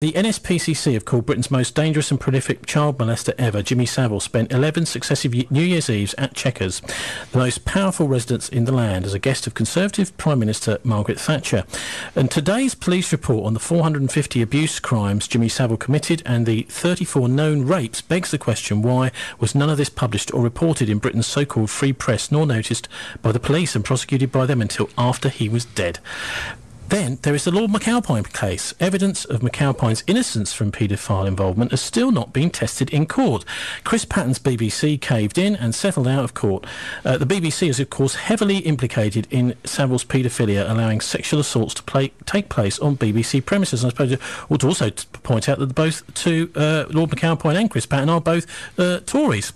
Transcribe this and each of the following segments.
The NSPCC have called Britain's most dangerous and prolific child molester ever, Jimmy Savile, spent 11 successive New Year's Eves at Chequers, the most powerful residence in the land, as a guest of Conservative Prime Minister Margaret Thatcher. And today's police report on the 450 abuse crimes Jimmy Savile committed and the 34 known rapes begs the question why was none of this published or reported in Britain's so-called free press nor noticed by the police and prosecuted by them until after he was dead. Then there is the Lord McAlpine case. Evidence of McAlpine's innocence from paedophile involvement has still not been tested in court. Chris Patten's BBC caved in and settled out of court. Uh, the BBC is, of course, heavily implicated in Savile's paedophilia, allowing sexual assaults to play, take place on BBC premises. And I suppose I ought to also point out that both two, uh, Lord McAlpine and Chris Patten, are both uh, Tories.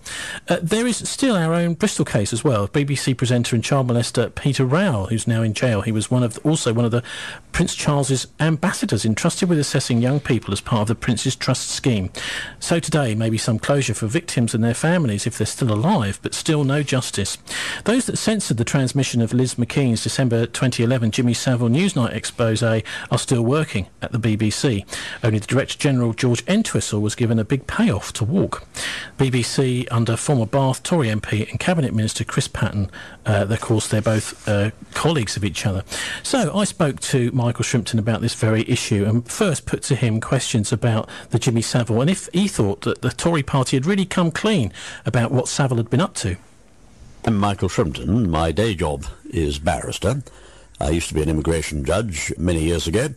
Uh, there is still our own Bristol case as well. BBC presenter and child molester Peter Rowell, who's now in jail. He was one of also one of the Prince Charles's ambassadors entrusted with assessing young people as part of the Prince's Trust scheme. So today, may be some closure for victims and their families if they're still alive, but still no justice. Those that censored the transmission of Liz MacKean's December 2011 Jimmy Savile Newsnight expose are still working at the BBC. Only the Director General George Entwistle was given a big payoff to walk. BBC under former Bath Tory MP and Cabinet Minister Chris Patten, uh, of course, they're both uh, colleagues of each other. So I spoke to to Michael Shrimpton about this very issue and first put to him questions about the Jimmy Savile and if he thought that the Tory party had really come clean about what Savile had been up to. I'm Michael Shrimpton. My day job is barrister. I used to be an immigration judge many years ago.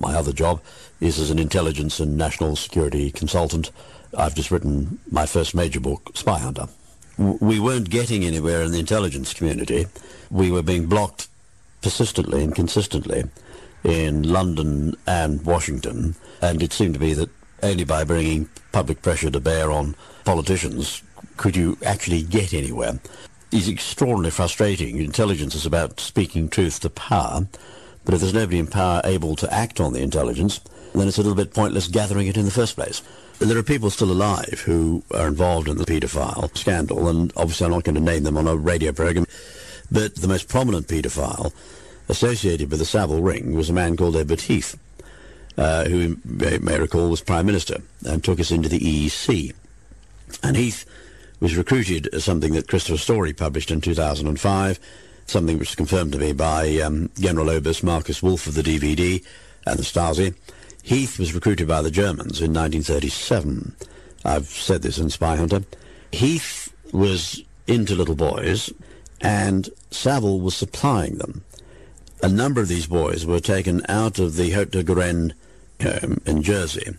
My other job is as an intelligence and national security consultant. I've just written my first major book, Spy Hunter. We weren't getting anywhere in the intelligence community. We were being blocked persistently and consistently in London and Washington, and it seemed to be that only by bringing public pressure to bear on politicians could you actually get anywhere. It's extraordinarily frustrating. Intelligence is about speaking truth to power, but if there's nobody in power able to act on the intelligence, then it's a little bit pointless gathering it in the first place. There are people still alive who are involved in the paedophile scandal, and obviously I'm not going to name them on a radio program. But the most prominent paedophile associated with the Savile ring was a man called Edward Heath, uh, who you may, recall was Prime Minister and took us into the EEC. And Heath was recruited as something that Christopher Story published in 2005, something which was confirmed to me by um, General Oberst Markus Wolf of the DVD and the Stasi. Heath was recruited by the Germans in 1937. I've said this in Spy Hunter. Heath was into little boys and Savile was supplying them. A number of these boys were taken out of the Haut de Garenne home um, in Jersey.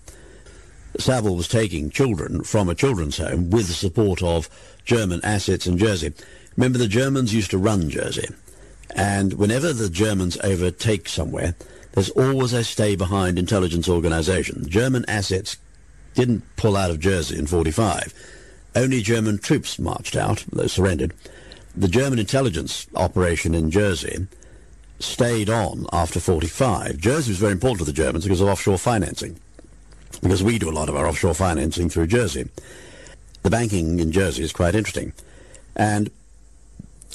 Savile was taking children from a children's home with the support of German assets in Jersey. Remember, the Germans used to run Jersey. And whenever the Germans overtake somewhere, there's always a stay-behind intelligence organization. German assets didn't pull out of Jersey in 45. Only German troops marched out, they surrendered the German intelligence operation in Jersey stayed on after 45. Jersey was very important to the Germans because of offshore financing, because we do a lot of our offshore financing through Jersey. The banking in Jersey is quite interesting. And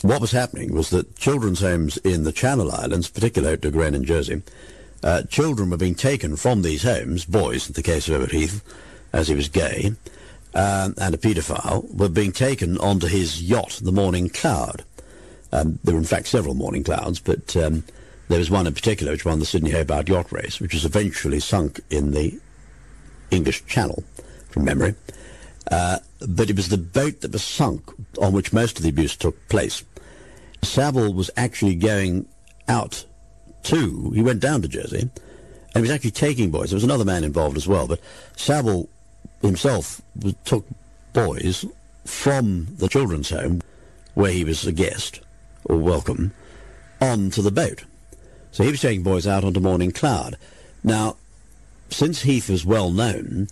what was happening was that children's homes in the Channel Islands, particularly at Gren in Jersey, uh, children were being taken from these homes, boys in the case of Edward Heath, as he was gay, um, and a paedophile were being taken onto his yacht, the Morning Cloud. Um, there were in fact several Morning Clouds, but um, there was one in particular which won the Sydney Hobart Yacht Race, which was eventually sunk in the English Channel, from memory. Uh, but it was the boat that was sunk on which most of the abuse took place. Savile was actually going out to, he went down to Jersey, and he was actually taking boys. There was another man involved as well, but Savile himself took boys from the children's home, where he was a guest or welcome, on to the boat. So he was taking boys out onto Morning Cloud. Now, since Heath was well known,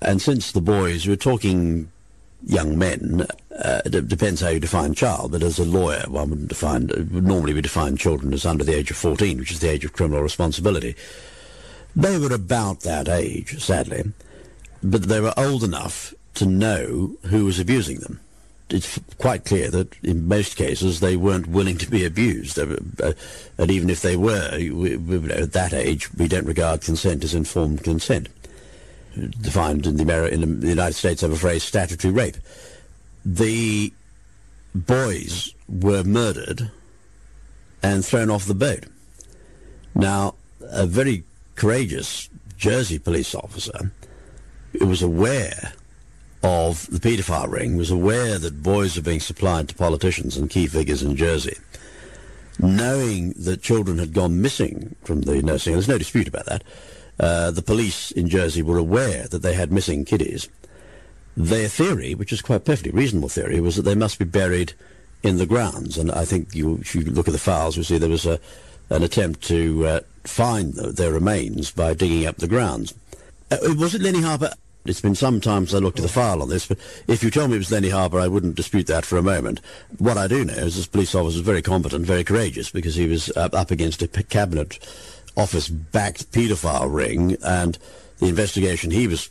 and since the boys were talking young men, uh, it depends how you define child, but as a lawyer, one wouldn't define, normally we define children as under the age of 14, which is the age of criminal responsibility. They were about that age, sadly but they were old enough to know who was abusing them. it's quite clear that in most cases they weren't willing to be abused. Uh, and even if they were, we, we, at that age, we don't regard consent as informed consent. Defined in the, Ameri- in the United States, have a phrase, statutory rape. The boys were murdered and thrown off the boat. Now, a very courageous Jersey police officer who was aware of the paedophile ring, was aware that boys were being supplied to politicians and key figures in Jersey. Knowing that children had gone missing from the nursing there's no dispute about that, uh, the police in Jersey were aware that they had missing kiddies. Their theory, which is quite perfectly reasonable theory, was that they must be buried in the grounds. And I think you, if you look at the files, you see there was a, an attempt to uh, find the, their remains by digging up the grounds. Uh, was it Lenny Harper? It's been some time since I looked at the file on this, but if you told me it was Lenny Harper, I wouldn't dispute that for a moment. What I do know is this police officer was very competent, very courageous, because he was up, up against a cabinet office-backed paedophile ring, and the investigation he was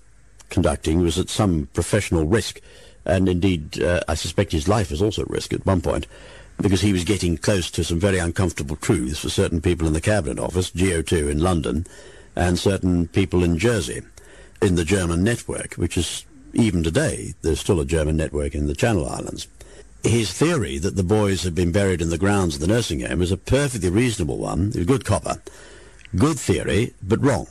conducting was at some professional risk, and indeed, uh, I suspect his life was also at risk at one point, because he was getting close to some very uncomfortable truths for certain people in the cabinet office, GO2 in London, and certain people in Jersey in the German network, which is even today, there's still a German network in the Channel Islands. His theory that the boys had been buried in the grounds of the nursing home is a perfectly reasonable one, a good copper. Good theory, but wrong.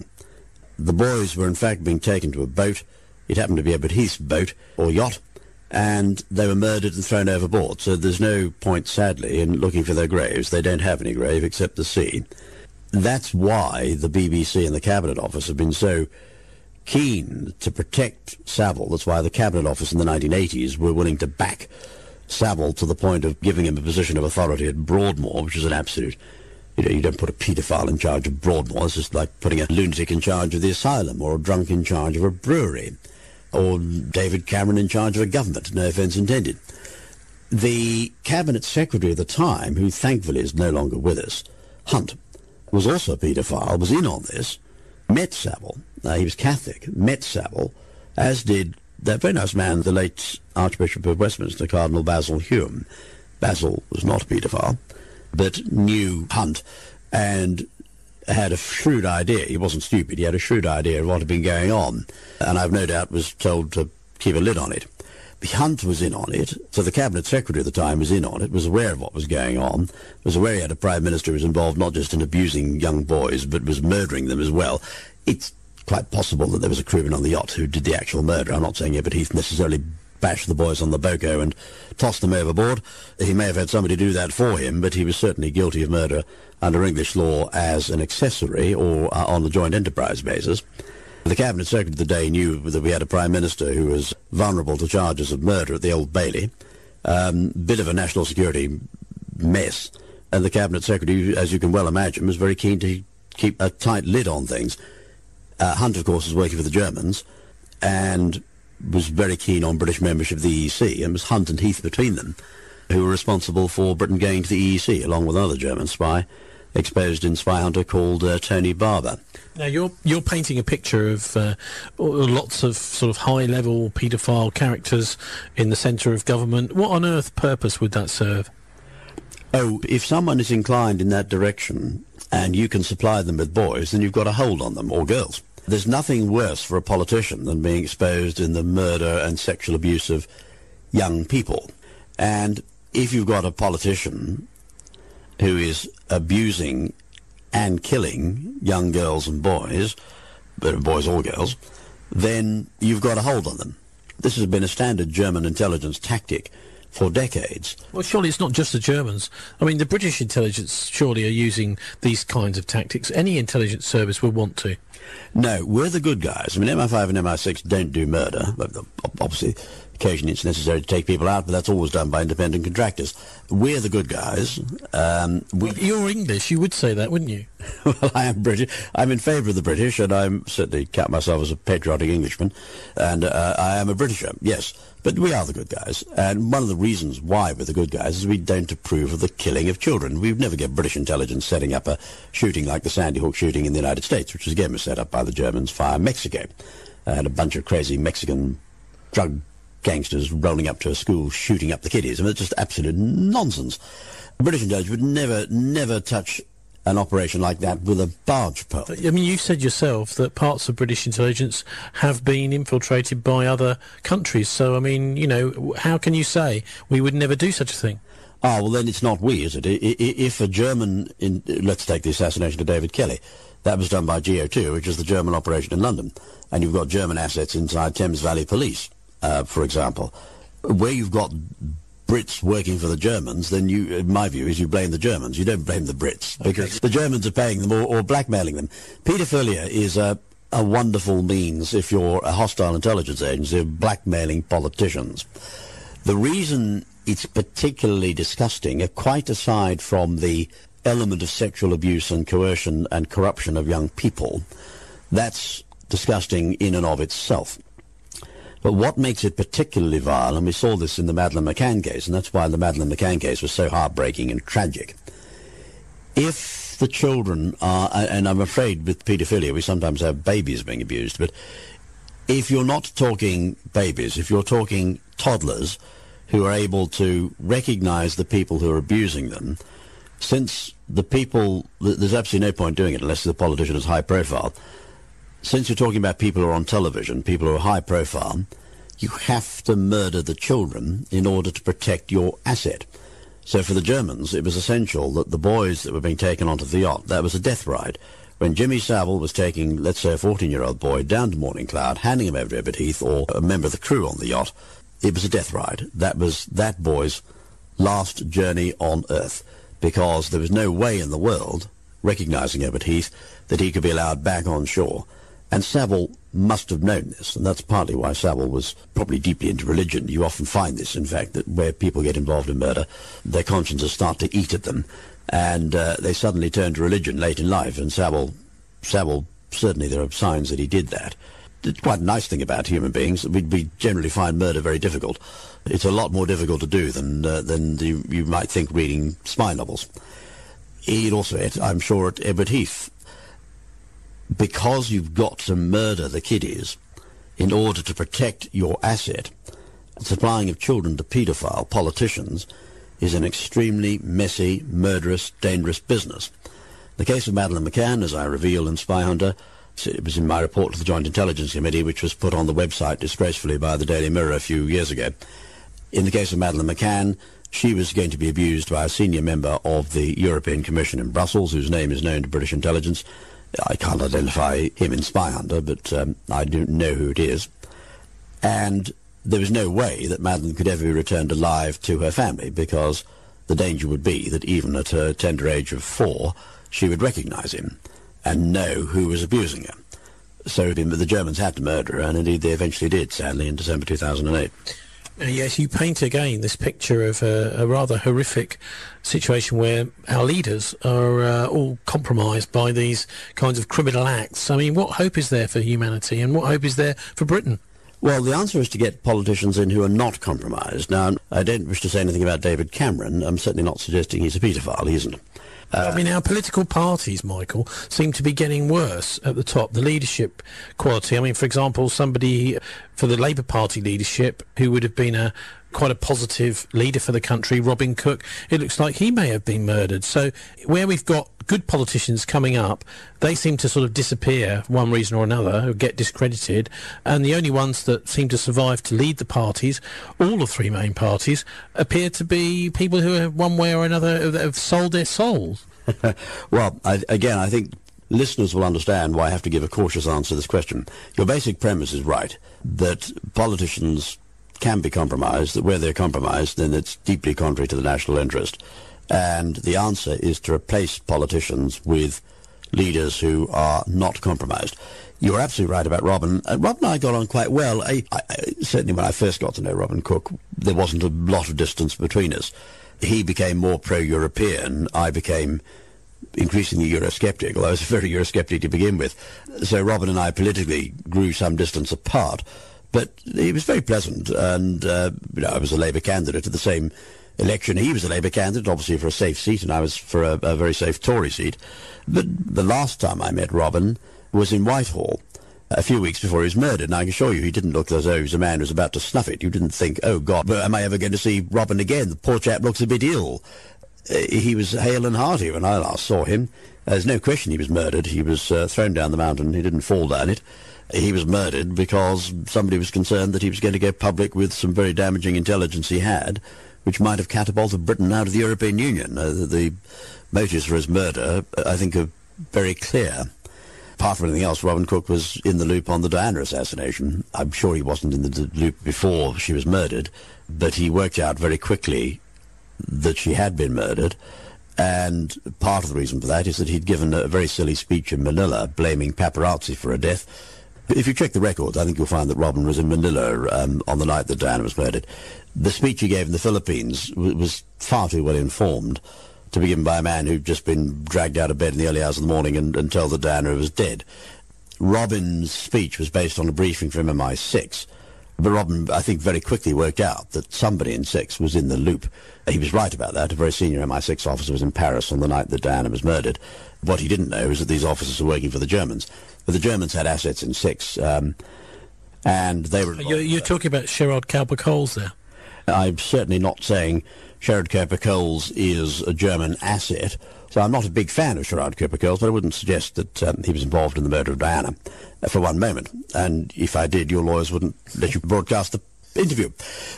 The boys were in fact being taken to a boat. It happened to be Edward Heath's boat, or yacht, and they were murdered and thrown overboard. So there's no point, sadly, in looking for their graves. They don't have any grave except the sea. That's why the BBC and the Cabinet Office have been so keen to protect Savile. That's why the Cabinet Office in the 1980s were willing to back Savile to the point of giving him a position of authority at Broadmoor, which is an absolute... You know, you don't put a paedophile in charge of Broadmoor. It's just like putting a lunatic in charge of the asylum or a drunk in charge of a brewery or David Cameron in charge of a government. No offence intended. The Cabinet Secretary at the time, who thankfully is no longer with us, Hunt, was also a paedophile, was in on this, met Savile, uh, he was Catholic, met Savile, as did that very nice man, the late Archbishop of Westminster, Cardinal Basil Hume. Basil was not a paedophile, but knew Hunt and had a shrewd idea. He wasn't stupid. He had a shrewd idea of what had been going on, and I've no doubt was told to keep a lid on it. The Hunt was in on it, so the cabinet secretary at the time was in on it, was aware of what was going on, was aware he had a prime minister who was involved not just in abusing young boys, but was murdering them as well. It's quite possible that there was a crewman on the yacht who did the actual murder. I'm not saying Edward Heath necessarily bashed the boys on the boko and tossed them overboard. He may have had somebody do that for him, but he was certainly guilty of murder under English law as an accessory or uh, on the joint enterprise basis. The Cabinet Secretary of the day knew that we had a Prime Minister who was vulnerable to charges of murder at the Old Bailey. Um, bit of a national security mess. And the Cabinet Secretary, as you can well imagine, was very keen to keep a tight lid on things. Uh, Hunt, of course, was working for the Germans and was very keen on British membership of the EEC, and was Hunt and Heath between them who were responsible for Britain going to the EEC, along with another German spy exposed in Spy Hunter called uh, Tony Barber. Now you're you're painting a picture of uh, lots of sort of high level paedophile characters in the centre of government. What on earth purpose would that serve? Oh, if someone is inclined in that direction and you can supply them with boys, then you've got a hold on them or girls. There's nothing worse for a politician than being exposed in the murder and sexual abuse of young people. And if you've got a politician who is abusing and killing young girls and boys, boys or girls, then you've got a hold on them. This has been a standard German intelligence tactic for decades. Well, surely it's not just the Germans. I mean, the British intelligence surely are using these kinds of tactics. Any intelligence service would want to. No, we're the good guys. I mean, MI5 and MI6 don't do murder. Obviously, occasionally it's necessary to take people out, but that's always done by independent contractors. We're the good guys. Um, we... You're English. You would say that, wouldn't you? well, I am British. I'm in favour of the British, and I'm certainly count myself as a patriotic Englishman, and uh, I am a Britisher. Yes. But we are the good guys, and one of the reasons why we're the good guys is we don't approve of the killing of children. We'd never get British intelligence setting up a shooting like the Sandy Hook shooting in the United States, which is again was set up by the Germans via Mexico. Uh, and a bunch of crazy Mexican drug gangsters rolling up to a school, shooting up the kiddies. I mean, it's just absolute nonsense. British intelligence would never, never touch an operation like that with a barge pole. I mean, you've said yourself that parts of British intelligence have been infiltrated by other countries. So, I mean, you know, how can you say we would never do such a thing? Ah, well, then it's not we, is it? If a German, in, let's take the assassination of David Kelly, that was done by GO2, which is the German operation in London, and you've got German assets inside Thames Valley Police, uh, for example, where you've got Brits working for the Germans, then you, in my view, is you blame the Germans. You don't blame the Brits because okay. the Germans are paying them or, or blackmailing them. Paedophilia is a, a wonderful means if you're a hostile intelligence agency of blackmailing politicians. The reason it's particularly disgusting, uh, quite aside from the element of sexual abuse and coercion and corruption of young people, that's disgusting in and of itself. But what makes it particularly vile, and we saw this in the Madeleine McCann case, and that's why the Madeleine McCann case was so heartbreaking and tragic. If the children are, and I'm afraid with paedophilia we sometimes have babies being abused, but if you're not talking babies, if you're talking toddlers who are able to recognize the people who are abusing them, since the people, there's absolutely no point doing it unless the politician is high profile. Since you're talking about people who are on television, people who are high profile, you have to murder the children in order to protect your asset. So for the Germans, it was essential that the boys that were being taken onto the yacht, that was a death ride. When Jimmy Savile was taking, let's say, a 14-year-old boy down to Morning Cloud, handing him over to Edward Heath or a member of the crew on the yacht, it was a death ride. That was that boy's last journey on Earth because there was no way in the world, recognizing Edward Heath, that he could be allowed back on shore. And Savile must have known this, and that's partly why Savile was probably deeply into religion. You often find this, in fact, that where people get involved in murder, their consciences start to eat at them, and uh, they suddenly turn to religion late in life. And Savile, Savile, certainly there are signs that he did that. It's quite a nice thing about human beings. We, we generally find murder very difficult. It's a lot more difficult to do than uh, than you, you might think reading spy novels. He'd also, I'm sure, at Edward Heath, because you've got to murder the kiddies in order to protect your asset, supplying of children to paedophile politicians is an extremely messy, murderous, dangerous business. The case of Madeleine McCann, as I reveal in Spy Hunter, it was in my report to the Joint Intelligence Committee, which was put on the website disgracefully by the Daily Mirror a few years ago. In the case of Madeleine McCann, she was going to be abused by a senior member of the European Commission in Brussels, whose name is known to British intelligence, I can't identify him in Spy Hunter, but um, I don't know who it is. And there was no way that Madeleine could ever be returned alive to her family because the danger would be that even at her tender age of four, she would recognize him and know who was abusing her. So the Germans had to murder her, and indeed they eventually did, sadly, in December 2008. Uh, yes, you paint again this picture of a, a rather horrific situation where our leaders are uh, all compromised by these kinds of criminal acts. I mean, what hope is there for humanity and what hope is there for Britain? Well, the answer is to get politicians in who are not compromised. Now, I don't wish to say anything about David Cameron. I'm certainly not suggesting he's a paedophile. He isn't. Uh, I mean, our political parties, Michael, seem to be getting worse at the top. The leadership quality. I mean, for example, somebody for the Labour Party leadership who would have been a quite a positive leader for the country, Robin Cook. It looks like he may have been murdered. So where we've got good politicians coming up, they seem to sort of disappear one reason or another, or get discredited. And the only ones that seem to survive to lead the parties, all the three main parties, appear to be people who have one way or another have sold their souls. well, I, again, I think listeners will understand why I have to give a cautious answer to this question. Your basic premise is right, that politicians can be compromised, that where they're compromised, then it's deeply contrary to the national interest. And the answer is to replace politicians with leaders who are not compromised. You're absolutely right about Robin. Uh, Robin and I got on quite well. I, I, certainly when I first got to know Robin Cook, there wasn't a lot of distance between us. He became more pro-European. I became increasingly Eurosceptic, although I was very Eurosceptic to begin with. So Robin and I politically grew some distance apart. But he was very pleasant, and uh, you know, I was a Labour candidate at the same election. He was a Labour candidate, obviously for a safe seat, and I was for a, a very safe Tory seat. But the last time I met Robin was in Whitehall, a few weeks before he was murdered. And I can assure you he didn't look as though he was a man who was about to snuff it. You didn't think, oh, God, am I ever going to see Robin again? The poor chap looks a bit ill. Uh, he was hale and hearty when I last saw him. There's no question he was murdered. He was uh, thrown down the mountain. He didn't fall down it. He was murdered because somebody was concerned that he was going to go public with some very damaging intelligence he had, which might have catapulted Britain out of the European Union. Uh, the motives for his murder, I think, are very clear. Apart from anything else, Robin Cook was in the loop on the Diana assassination. I'm sure he wasn't in the loop before she was murdered, but he worked out very quickly that she had been murdered. And part of the reason for that is that he'd given a very silly speech in Manila blaming paparazzi for her death. If you check the records, I think you'll find that Robin was in Manila um, on the night that Diana was murdered. The speech he gave in the Philippines was far too well informed to be given by a man who'd just been dragged out of bed in the early hours of the morning and, and told that Diana was dead. Robin's speech was based on a briefing from MI6, but Robin, I think, very quickly worked out that somebody in Six was in the loop. He was right about that. A very senior MI6 officer was in Paris on the night that Diana was murdered. What he didn't know was that these officers were working for the Germans. But the Germans had assets in Six, um, and they were... You're, you're talking about Sherard Cowper-Coles there. I'm certainly not saying Sherard Cowper-Coles is a German asset. So I'm not a big fan of Sherard Cowper-Coles, but I wouldn't suggest that um, he was involved in the murder of Diana uh, for one moment. And if I did, your lawyers wouldn't let you broadcast the interview.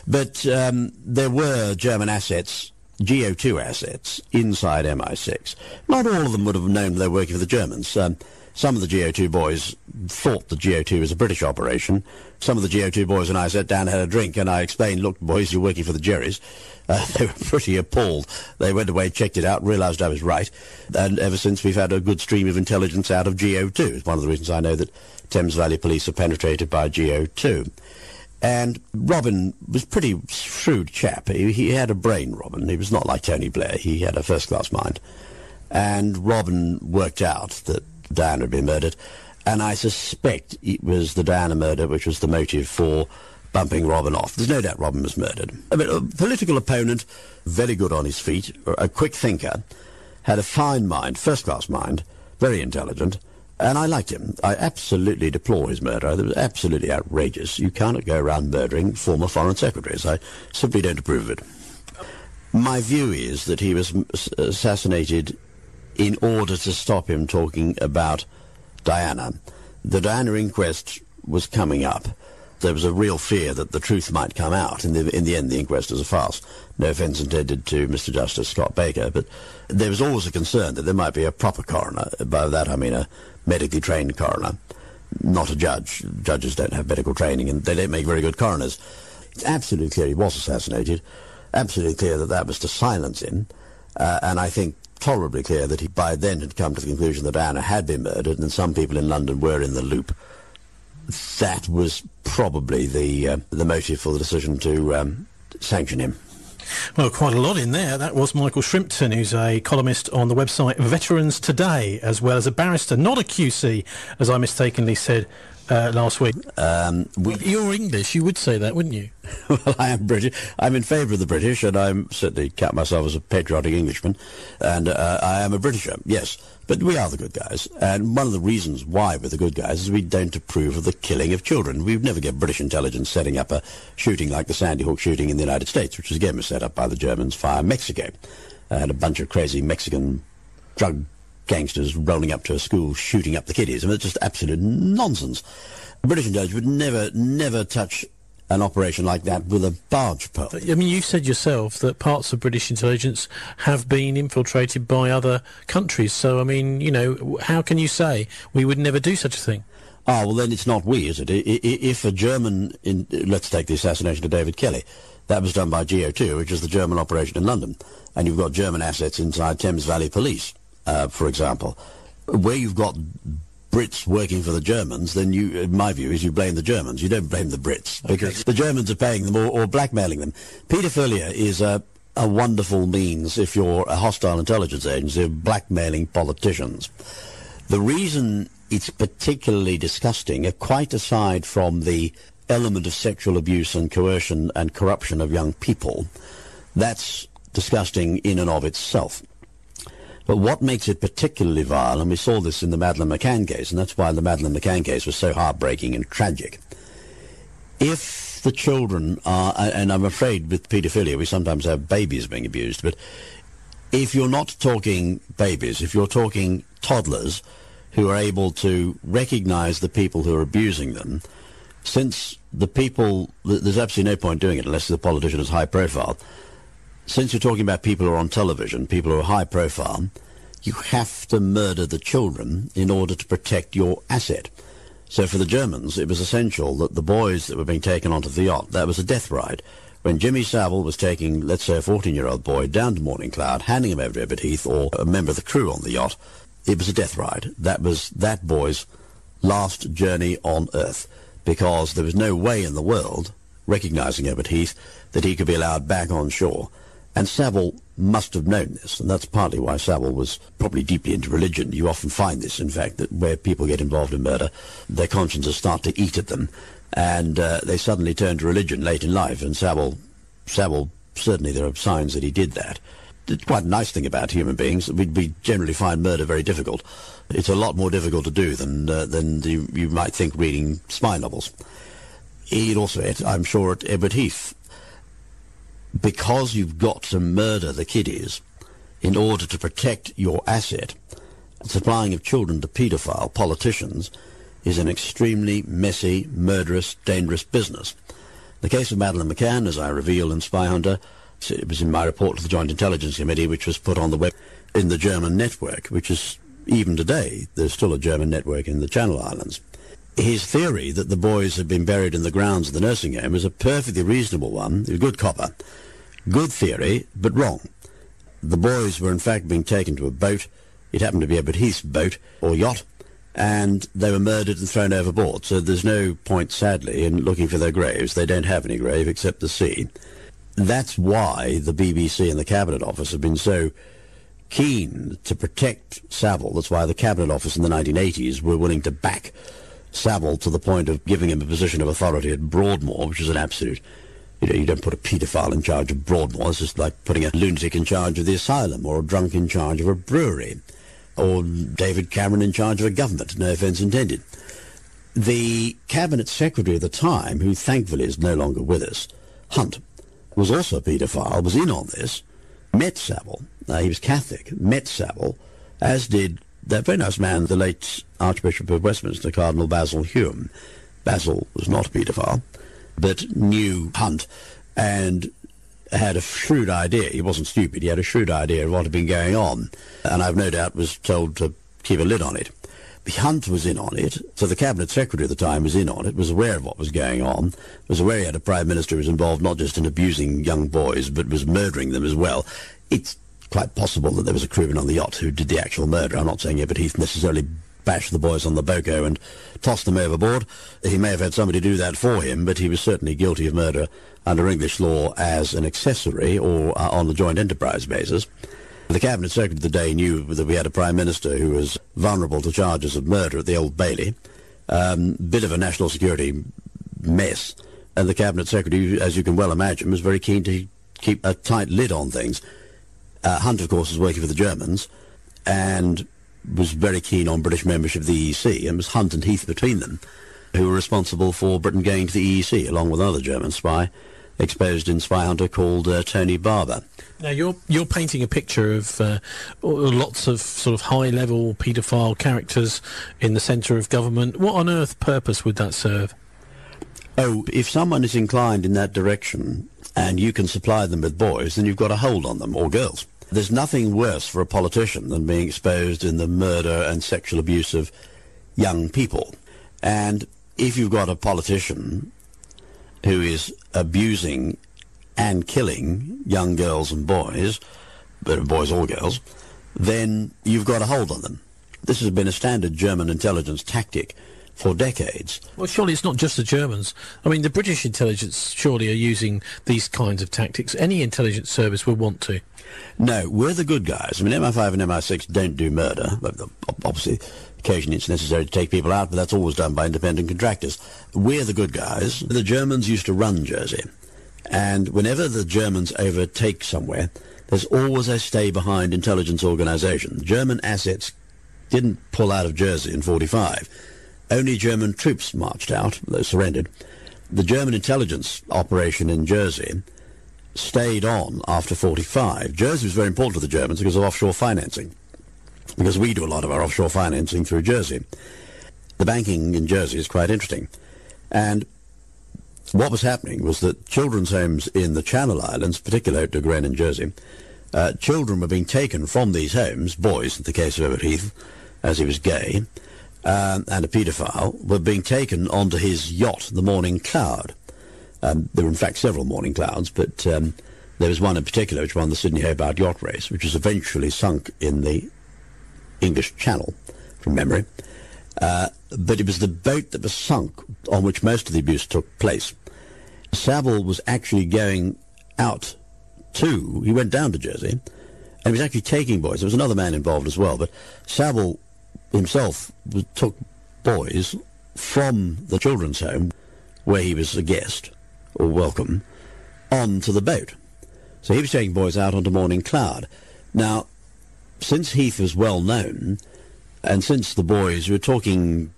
But um, there were German assets GO2 assets inside MI6. Not all of them would have known they were working for the Germans. Um, some of the GO2 boys thought the GO2 was a British operation. Some of the GO2 boys and I sat down, had a drink, and I explained, look, boys, you're working for the Jerrys. Uh, they were pretty appalled. They went away, checked it out, realised I was right. And ever since, we've had a good stream of intelligence out of GO2. It's one of the reasons I know that Thames Valley Police are penetrated by GO2. And Robin was pretty shrewd chap. He, he had a brain, Robin. He was not like Tony Blair. He had a first-class mind. And Robin worked out that Diana had been murdered. And I suspect it was the Diana murder which was the motive for bumping Robin off. There's no doubt Robin was murdered. I mean, a political opponent, very good on his feet, a quick thinker, had a fine mind, first-class mind, very intelligent, and I liked him. I absolutely deplore his murder. It was absolutely outrageous. You cannot go around murdering former foreign secretaries. I simply don't approve of it. My view is that he was assassinated in order to stop him talking about Diana. The Diana inquest was coming up. There was a real fear that the truth might come out. In the, in the end, the inquest was a farce. No offence intended to Mr. Justice Scott Baker, but there was always a concern that there might be a proper coroner. By that I mean a medically trained coroner, not a judge. Judges don't have medical training and they don't make very good coroners. It's absolutely clear he was assassinated. Absolutely clear that that was to silence him. Uh, and I think tolerably clear that he by then had come to the conclusion that Anna had been murdered and some people in London were in the loop. That was probably the uh, the motive for the decision to um, sanction him. Well, quite a lot in there. That was Michael Shrimpton, who's a columnist on the website Veterans Today, as well as a barrister, not a QC, as I mistakenly said uh, last week. Um, we, You're English, you would say that, wouldn't you? well, I am British. I'm in favour of the British, and I'm certainly count myself as a patriotic Englishman, and uh, I am a Britisher, yes. But we are the good guys, and one of the reasons why we're the good guys is we don't approve of the killing of children. We'd never get British intelligence setting up a shooting like the Sandy Hook shooting in the United States, which was again set up by the Germans via Mexico. And a bunch of crazy Mexican drug gangsters rolling up to a school shooting up the kiddies. I mean, it's just absolute nonsense. British intelligence would never, never touch an operation like that with a barge pole. I mean, you said yourself that parts of British intelligence have been infiltrated by other countries. So, I mean, you know, how can you say we would never do such a thing? Ah, well, then it's not we, is it? If a German, in, let's take the assassination of David Kelly, that was done by GO2, which is the German operation in London, and you've got German assets inside Thames Valley Police uh, for example, where you've got Brits working for the Germans, then you, in my view, is you blame the Germans. You don't blame the Brits because okay. the Germans are paying them or, or blackmailing them. Paedophilia is a, a wonderful means if you're a hostile intelligence agency of blackmailing politicians. The reason it's particularly disgusting, uh, quite aside from the element of sexual abuse and coercion and corruption of young people, that's disgusting in and of itself. But what makes it particularly vile, and we saw this in the Madeleine McCann case, and that's why the Madeleine McCann case was so heartbreaking and tragic. If the children are, and I'm afraid with paedophilia we sometimes have babies being abused, but if you're not talking babies, if you're talking toddlers who are able to recognize the people who are abusing them, since the people, there's absolutely no point doing it unless the politician is high profile. Since you're talking about people who are on television, people who are high profile, you have to murder the children in order to protect your asset. So for the Germans, it was essential that the boys that were being taken onto the yacht, that was a death ride. When Jimmy Savile was taking, let's say, a 14-year-old boy down to Morning Cloud, handing him over to Edward Heath or a member of the crew on the yacht, it was a death ride. That was that boy's last journey on Earth because there was no way in the world, recognizing Edward Heath, that he could be allowed back on shore. And Savile must have known this, and that's partly why Savile was probably deeply into religion. You often find this, in fact, that where people get involved in murder, their consciences start to eat at them, and uh, they suddenly turn to religion late in life. And Savile, Savile, certainly there are signs that he did that. It's quite a nice thing about human beings. We, we generally find murder very difficult. It's a lot more difficult to do than uh, than you, you might think reading spy novels. He'd also, I'm sure, at Edward Heath, because you've got to murder the kiddies in order to protect your asset, supplying of children to paedophile politicians is an extremely messy, murderous, dangerous business. The case of Madeleine McCann, as I reveal in Spy Hunter, it was in my report to the Joint Intelligence Committee, which was put on the web in the German network, which is even today, there's still a German network in the Channel Islands. His theory that the boys had been buried in the grounds of the nursing home is a perfectly reasonable one. A good copper. Good theory, but wrong. The boys were in fact being taken to a boat. It happened to be Edward Heath's boat or yacht, and they were murdered and thrown overboard. So there's no point, sadly, in looking for their graves. They don't have any grave except the sea. That's why the BBC and the Cabinet Office have been so keen to protect Savile. That's why the Cabinet Office in the 1980s were willing to back Savile to the point of giving him a position of authority at Broadmoor, which is an absolute you know, you don't put a paedophile in charge of Broadmoor. It's just like putting a lunatic in charge of the asylum or a drunk in charge of a brewery or David Cameron in charge of a government. No offence intended. The cabinet secretary at the time, who thankfully is no longer with us, Hunt, was also a paedophile, was in on this, met Savile. Uh, he was Catholic, met Savile, as did that very nice man, the late Archbishop of Westminster, Cardinal Basil Hume. Basil was not a paedophile but knew Hunt and had a shrewd idea. He wasn't stupid. He had a shrewd idea of what had been going on, and I've no doubt was told to keep a lid on it. The Hunt was in on it, so the cabinet secretary at the time was in on it, was aware of what was going on, was aware he had a prime minister who was involved not just in abusing young boys, but was murdering them as well. It's quite possible that there was a crewman on the yacht who did the actual murder. I'm not saying Edward Heath necessarily bash the boys on the boko and toss them overboard. He may have had somebody do that for him, but he was certainly guilty of murder under English law as an accessory or uh, on the joint enterprise basis. The Cabinet Secretary of the day knew that we had a Prime Minister who was vulnerable to charges of murder at the Old Bailey. Um, bit of a national security mess. And the Cabinet Secretary, as you can well imagine, was very keen to keep a tight lid on things. Uh, Hunt, of course, was working for the Germans, and was very keen on British membership of the EEC, and was Hunt and Heath between them, who were responsible for Britain going to the EEC, along with another German spy exposed in Spy Hunter called uh, Tony Barber. Now you're you're painting a picture of uh, lots of sort of high-level paedophile characters in the centre of government. What on earth purpose would that serve? Oh, if someone is inclined in that direction and you can supply them with boys, then you've got a hold on them, or girls. There's nothing worse for a politician than being exposed in the murder and sexual abuse of young people. And if you've got a politician who is abusing and killing young girls and boys, but boys or girls, then you've got a hold on them. This has been a standard German intelligence tactic for decades. Well, surely it's not just the Germans. I mean, the British intelligence surely are using these kinds of tactics. Any intelligence service would want to. No, we're the good guys. I mean, MI5 and MI6 don't do murder. Obviously, occasionally it's necessary to take people out, but that's always done by independent contractors. We're the good guys. The Germans used to run Jersey. And whenever the Germans overtake somewhere, there's always a stay-behind intelligence organization. German assets didn't pull out of Jersey in 45. Only German troops marched out, they surrendered. The German intelligence operation in Jersey stayed on after 45. Jersey was very important to the Germans because of offshore financing, because we do a lot of our offshore financing through Jersey. The banking in Jersey is quite interesting. And what was happening was that children's homes in the Channel Islands, particularly at Gren in Jersey, uh, children were being taken from these homes, boys in the case of Edward Heath, as he was gay, uh, and a paedophile, were being taken onto his yacht, the Morning Cloud. Um, there were in fact several Morning Clouds, but um, there was one in particular which won the Sydney Hobart Yacht Race, which was eventually sunk in the English Channel, from memory. Uh, but it was the boat that was sunk on which most of the abuse took place. Savile was actually going out to, he went down to Jersey, and he was actually taking boys. There was another man involved as well, but Savile himself took boys from the children's home, where he was a guest, or welcome, onto the boat. So he was taking boys out onto Morning Cloud. Now, since Heath was well known, and since the boys were talking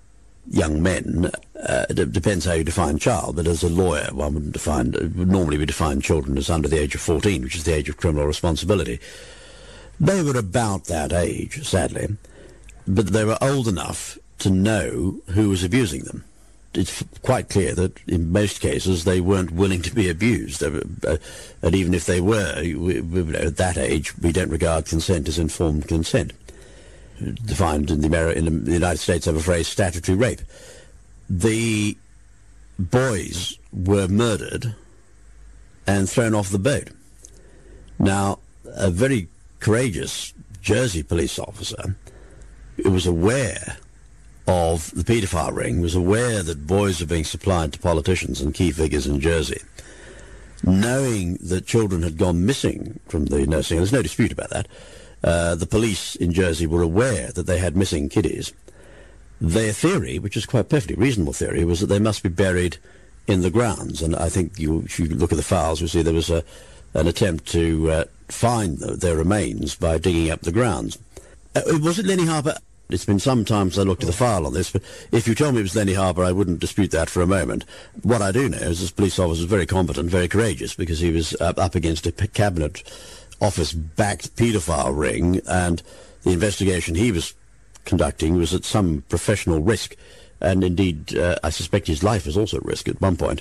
young men, uh, it depends how you define child, but as a lawyer, one wouldn't define, would normally we define children as under the age of 14, which is the age of criminal responsibility. They were about that age, sadly, but they were old enough to know who was abusing them. It's quite clear that in most cases they weren't willing to be abused, uh, and even if they were, we, we, at that age, we don't regard consent as informed consent defined in the, Ameri- in the United States have a phrase statutory rape. The boys were murdered and thrown off the boat. Now, a very courageous Jersey police officer who was aware of the paedophile ring, was aware that boys were being supplied to politicians and key figures in Jersey, knowing that children had gone missing from the nursing, there's no dispute about that, uh, the police in Jersey were aware that they had missing kiddies. Their theory, which is quite perfectly reasonable theory, was that they must be buried in the grounds. And I think you, if you look at the files, you'll see there was a, an attempt to uh, find the, their remains by digging up the grounds. Uh, was it Lenny Harper? It's been some time since I looked at the file on this, but if you told me it was Lenny Harper, I wouldn't dispute that for a moment. What I do know is this police officer was very competent, very courageous, because he was uh, up against a cabinet office-backed paedophile ring, and the investigation he was conducting was at some professional risk, and indeed, uh, I suspect his life was also at risk at one point,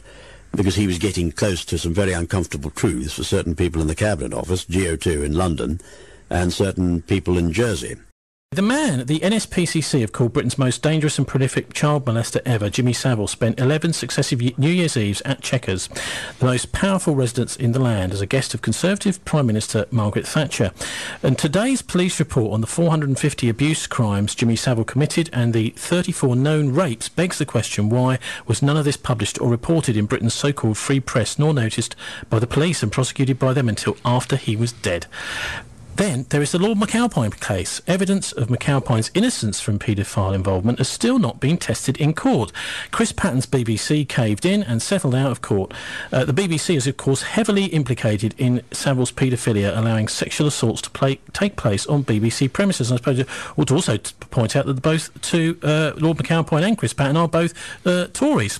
because he was getting close to some very uncomfortable truths for certain people in the Cabinet Office, GO2 in London, and certain people in Jersey. The man the NSPCC have called Britain's most dangerous and prolific child molester ever, Jimmy Savile, spent 11 successive New Year's Eves at Chequers, the most powerful residence in the land, as a guest of Conservative Prime Minister Margaret Thatcher. And today's police report on the 450 abuse crimes Jimmy Savile committed and the 34 known rapes begs the question why was none of this published or reported in Britain's so-called free press nor noticed by the police and prosecuted by them until after he was dead. Then there is the Lord McAlpine case. Evidence of McAlpine's innocence from paedophile involvement has still not been tested in court. Chris Patten's BBC caved in and settled out of court. Uh, the BBC is, of course, heavily implicated in Savile's paedophilia, allowing sexual assaults to play, take place on BBC premises. And I suppose I ought to also point out that both two, uh, Lord McAlpine and Chris Patten, are both uh, Tories.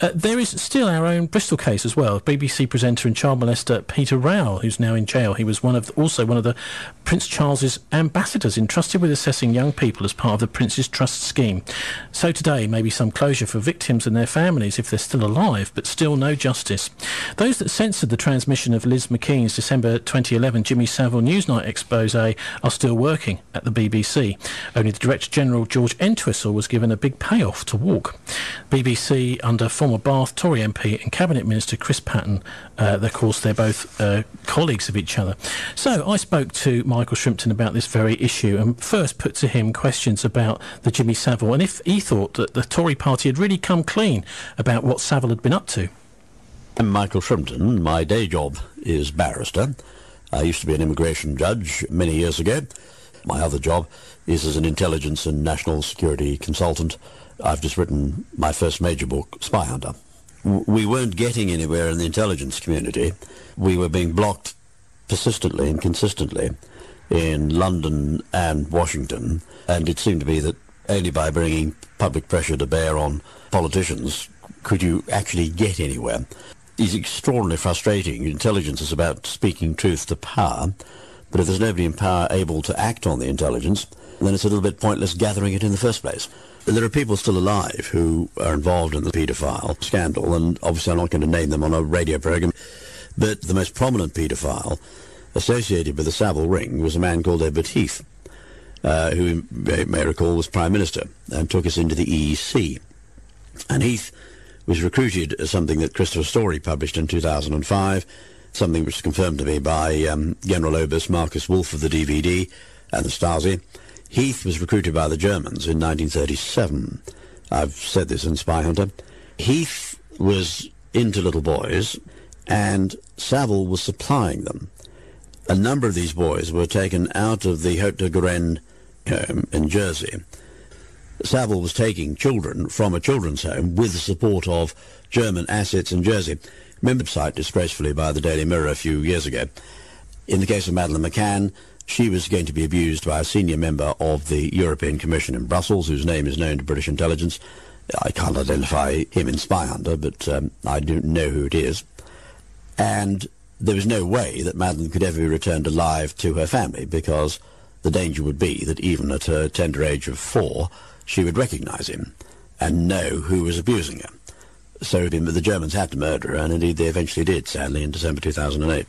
Uh, there is still our own Bristol case as well. BBC presenter and child molester Peter Rowell, who's now in jail. He was one of also one of the Prince Charles's ambassadors entrusted with assessing young people as part of the Prince's Trust scheme. So today, may be some closure for victims and their families if they're still alive, but still no justice. Those that censored the transmission of Liz MacKean's December 2011 Jimmy Savile Newsnight expose are still working at the BBC. Only the Director General George Entwistle was given a big payoff to walk. BBC under former Bath Tory MP and Cabinet Minister Chris Patten, uh, of course, they're both uh, colleagues of each other. So I spoke to Michael Shrimpton about this very issue and first put to him questions about the Jimmy Savile and if he thought that the Tory party had really come clean about what Savile had been up to. I'm Michael Shrimpton. My day job is barrister. I used to be an immigration judge many years ago. My other job is as an intelligence and national security consultant. I've just written my first major book, Spy Hunter. We weren't getting anywhere in the intelligence community. We were being blocked persistently and consistently in London and Washington, and it seemed to be that only by bringing public pressure to bear on politicians could you actually get anywhere. It's extraordinarily frustrating. Intelligence is about speaking truth to power, but if there's nobody in power able to act on the intelligence, then it's a little bit pointless gathering it in the first place. There are people still alive who are involved in the paedophile scandal, and obviously I'm not going to name them on a radio program, but the most prominent paedophile associated with the Savile ring was a man called Edward Heath, uh, who you may, recall was Prime Minister and took us into the EEC. And Heath was recruited as something that Christopher Story published in 2005, something which was confirmed to me by um, Generaloberst Markus Wolf of the DVD and the Stasi. Heath was recruited by the Germans in 1937. I've said this in Spy Hunter. Heath was into little boys, and Savile was supplying them. A number of these boys were taken out of the Haut de Garenne home in Jersey. Savile was taking children from a children's home with the support of German assets in Jersey. Remembered site disgracefully by the Daily Mirror a few years ago. In the case of Madeleine McCann, she was going to be abused by a senior member of the European Commission in Brussels, whose name is known to British intelligence. I can't identify him in Spy Hunter, but um, I do know who it is. And there was no way that Madeleine could ever be returned alive to her family because the danger would be that even at her tender age of four, she would recognize him and know who was abusing her. So the Germans had to murder her, and indeed they eventually did, sadly, in December 2008.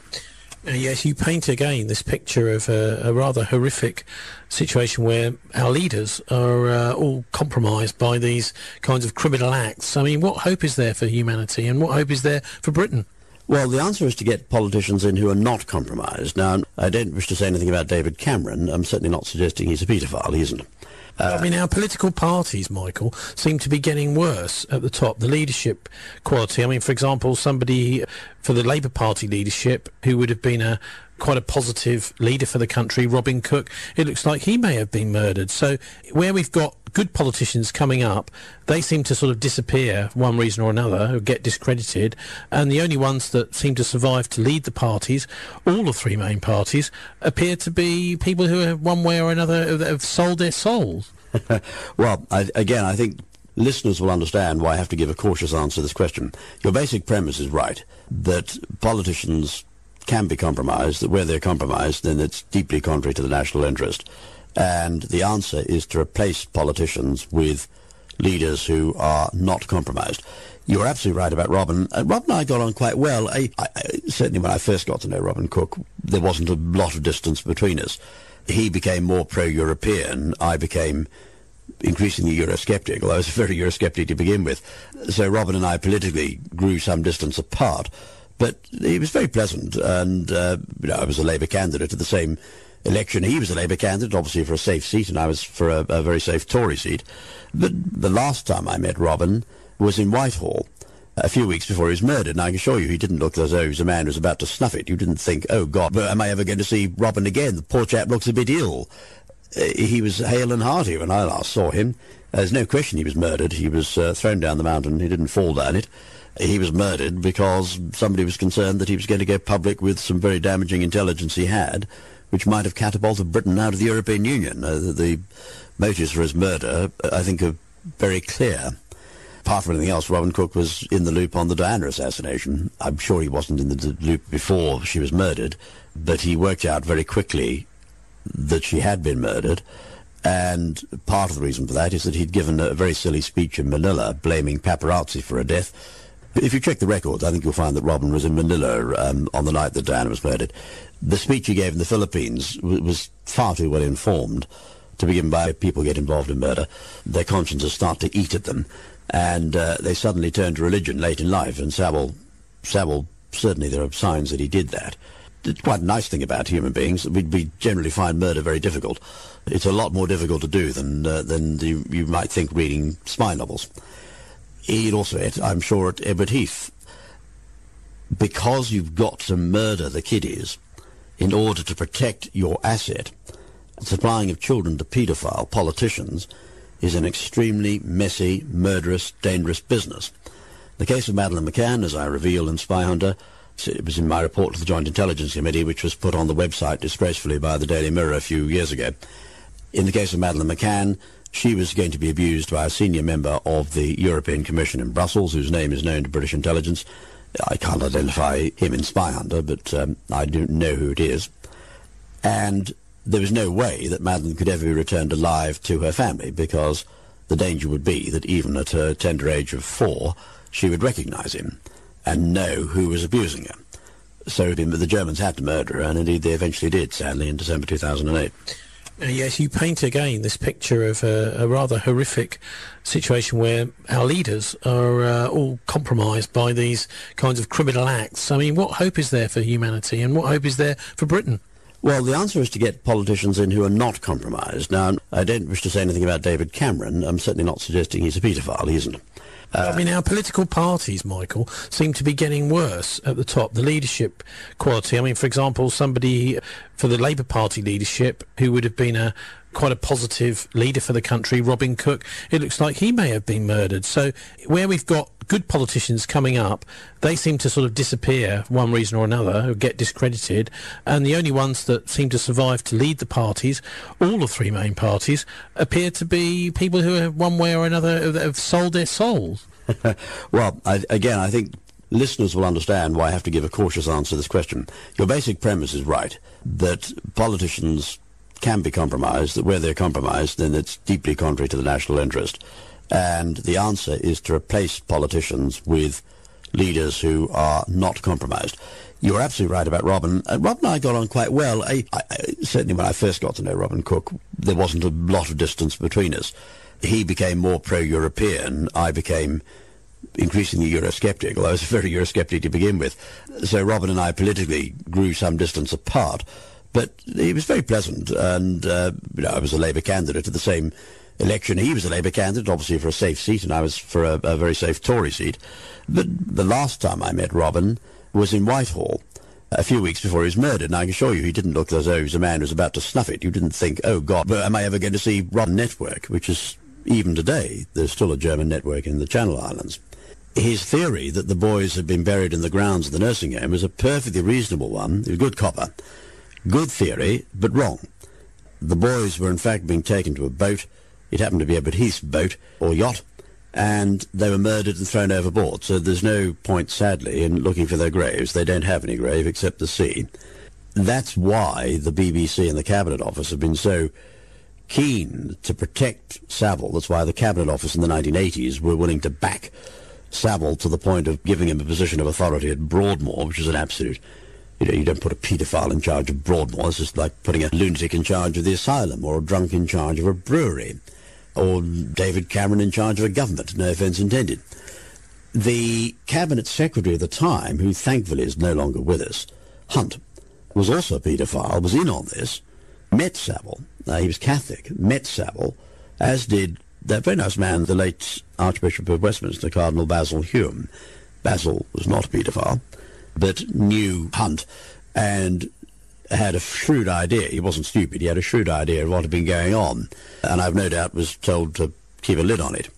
Uh, yes, you paint again this picture of a, a rather horrific situation where our leaders are uh, all compromised by these kinds of criminal acts. I mean, what hope is there for humanity and what hope is there for Britain? Well, the answer is to get politicians in who are not compromised. Now, I don't wish to say anything about David Cameron. I'm certainly not suggesting he's a paedophile. He isn't. Uh, I mean, our political parties, Michael, seem to be getting worse at the top. The leadership quality. I mean, for example, somebody for the Labour Party leadership who would have been a quite a positive leader for the country, Robin Cook, it looks like he may have been murdered. So where we've got good politicians coming up, they seem to sort of disappear for one reason or another, or get discredited, and the only ones that seem to survive to lead the parties, all the three main parties, appear to be people who have one way or another have sold their souls. well, I, again, I think listeners will understand why I have to give a cautious answer to this question. Your basic premise is right, that politicians can be compromised, that where they're compromised, then it's deeply contrary to the national interest. And the answer is to replace politicians with leaders who are not compromised. You're absolutely right about Robin. Uh, Robin and I got on quite well. I, I, certainly when I first got to know Robin Cook, there wasn't a lot of distance between us. He became more pro-European. I became increasingly Eurosceptic, although I was very Eurosceptic to begin with. So Robin and I politically grew some distance apart. But he was very pleasant, and uh, you know, I was a Labour candidate at the same election. He was a Labour candidate, obviously for a safe seat, and I was for a, a very safe Tory seat. But the last time I met Robin was in Whitehall a few weeks before he was murdered. And I can assure you, he didn't look as though he was a man who was about to snuff it. You didn't think, oh, God, am I ever going to see Robin again? The poor chap looks a bit ill. Uh, he was hale and hearty when I last saw him. There's no question he was murdered. He was uh, thrown down the mountain. He didn't fall down it he was murdered because somebody was concerned that he was going to go public with some very damaging intelligence he had, which might have catapulted Britain out of the European Union. Uh, the, the motives for his murder, I think, are very clear. Apart from anything else, Robin Cook was in the loop on the Diana assassination. I'm sure he wasn't in the loop before she was murdered, but he worked out very quickly that she had been murdered. And part of the reason for that is that he'd given a very silly speech in Manila blaming paparazzi for her death if you check the records, I think you'll find that Robin was in Manila um, on the night that Diana was murdered. The speech he gave in the Philippines was far too well informed to be given by people get involved in murder. Their consciences start to eat at them, and uh, they suddenly turn to religion late in life. And Savile, Savile, certainly there are signs that he did that. It's quite a nice thing about human beings. We, we generally find murder very difficult. It's a lot more difficult to do than uh, than you, you might think reading spy novels he'd also hit, I'm sure, at Edward Heath. Because you've got to murder the kiddies in order to protect your asset, supplying of children to paedophile politicians is an extremely messy, murderous, dangerous business. The case of Madeleine McCann, as I reveal in Spy Hunter, It was in my report to the Joint Intelligence Committee, which was put on the website disgracefully by the Daily Mirror a few years ago. In the case of Madeleine McCann, she was going to be abused by a senior member of the European Commission in Brussels, whose name is known to British intelligence. I can't identify him in Spy Hunter, but um, I do know who it is. And there was no way that Madeleine could ever be returned alive to her family because the danger would be that even at her tender age of four, she would recognize him and know who was abusing her. So the Germans had to murder her, and indeed they eventually did, sadly, in December 2008. Yes, you paint again this picture of a, a rather horrific situation where our leaders are uh, all compromised by these kinds of criminal acts. I mean, what hope is there for humanity and what hope is there for Britain? Well, the answer is to get politicians in who are not compromised. Now, I don't wish to say anything about David Cameron. I'm certainly not suggesting he's a paedophile. He isn't. Uh, I mean, our political parties, Michael, seem to be getting worse at the top. The leadership quality. I mean, for example, somebody for the Labour Party leadership who would have been a quite a positive leader for the country, Robin Cook, it looks like he may have been murdered. So where we've got good politicians coming up, they seem to sort of disappear one reason or another, or get discredited. And the only ones that seem to survive to lead the parties, all the three main parties, appear to be people who, have, one way or another, have sold their souls. well, I, again, I think listeners will understand why I have to give a cautious answer to this question. Your basic premise is right, that politicians can be compromised, that where they're compromised, then it's deeply contrary to the national interest. And the answer is to replace politicians with leaders who are not compromised. You're absolutely right about Robin. Uh, Robin and I got on quite well. I, I, certainly when I first got to know Robin Cook, there wasn't a lot of distance between us. He became more pro-European. I became increasingly Eurosceptic, although I was very Eurosceptic to begin with. So Robin and I politically grew some distance apart. But he was very pleasant, and uh, you know, I was a Labour candidate at the same election. He was a Labour candidate, obviously for a safe seat, and I was for a, a very safe Tory seat. But the last time I met Robin was in Whitehall a few weeks before he was murdered. And I can assure you, he didn't look as though he was a man who was about to snuff it. You didn't think, oh, God, am I ever going to see Robin Network, which is, even today, there's still a German network in the Channel Islands. His theory that the boys had been buried in the grounds of the nursing home was a perfectly reasonable one. A good copper. Good theory, but wrong. The boys were in fact being taken to a boat. It happened to be Heath's boat or yacht, and they were murdered and thrown overboard. So there's no point, sadly, in looking for their graves. They don't have any grave except the sea. That's why the BBC and the Cabinet Office have been so keen to protect Savile. That's why the Cabinet Office in the 1980s were willing to back Savile to the point of giving him a position of authority at Broadmoor, which is an absolute you know, you don't put a paedophile in charge of Broadmoor. It's just like putting a lunatic in charge of the asylum or a drunk in charge of a brewery or David Cameron in charge of a government. No offence intended. The cabinet secretary at the time, who thankfully is no longer with us, Hunt, was also a paedophile, was in on this, met Savile. Uh, he was Catholic, met Savile, as did that very nice man, the late Archbishop of Westminster, Cardinal Basil Hume. Basil was not a paedophile but knew Hunt and had a shrewd idea. He wasn't stupid. He had a shrewd idea of what had been going on, and I've no doubt was told to keep a lid on it.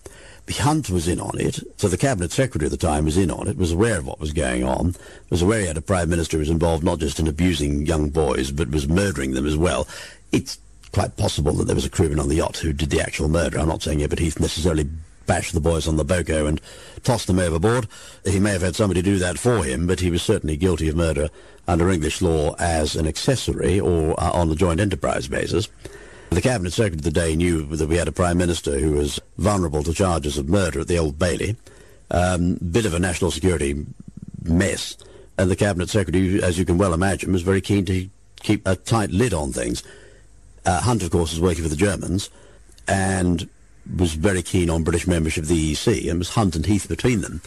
The Hunt was in on it, so the cabinet secretary at the time was in on it, was aware of what was going on, was aware he had a prime minister who was involved not just in abusing young boys, but was murdering them as well. It's quite possible that there was a crewman on the yacht who did the actual murder. I'm not saying Edward Heath necessarily bashed the boys on the boko and tossed them overboard. He may have had somebody do that for him, but he was certainly guilty of murder under English law as an accessory or uh, on the joint enterprise basis. The Cabinet Secretary of the day knew that we had a Prime Minister who was vulnerable to charges of murder at the Old Bailey. Um, bit of a national security mess. And the Cabinet Secretary, as you can well imagine, was very keen to keep a tight lid on things. Uh, Hunt, of course, was working for the Germans, and was very keen on British membership of the EEC, and was Hunt and Heath between them,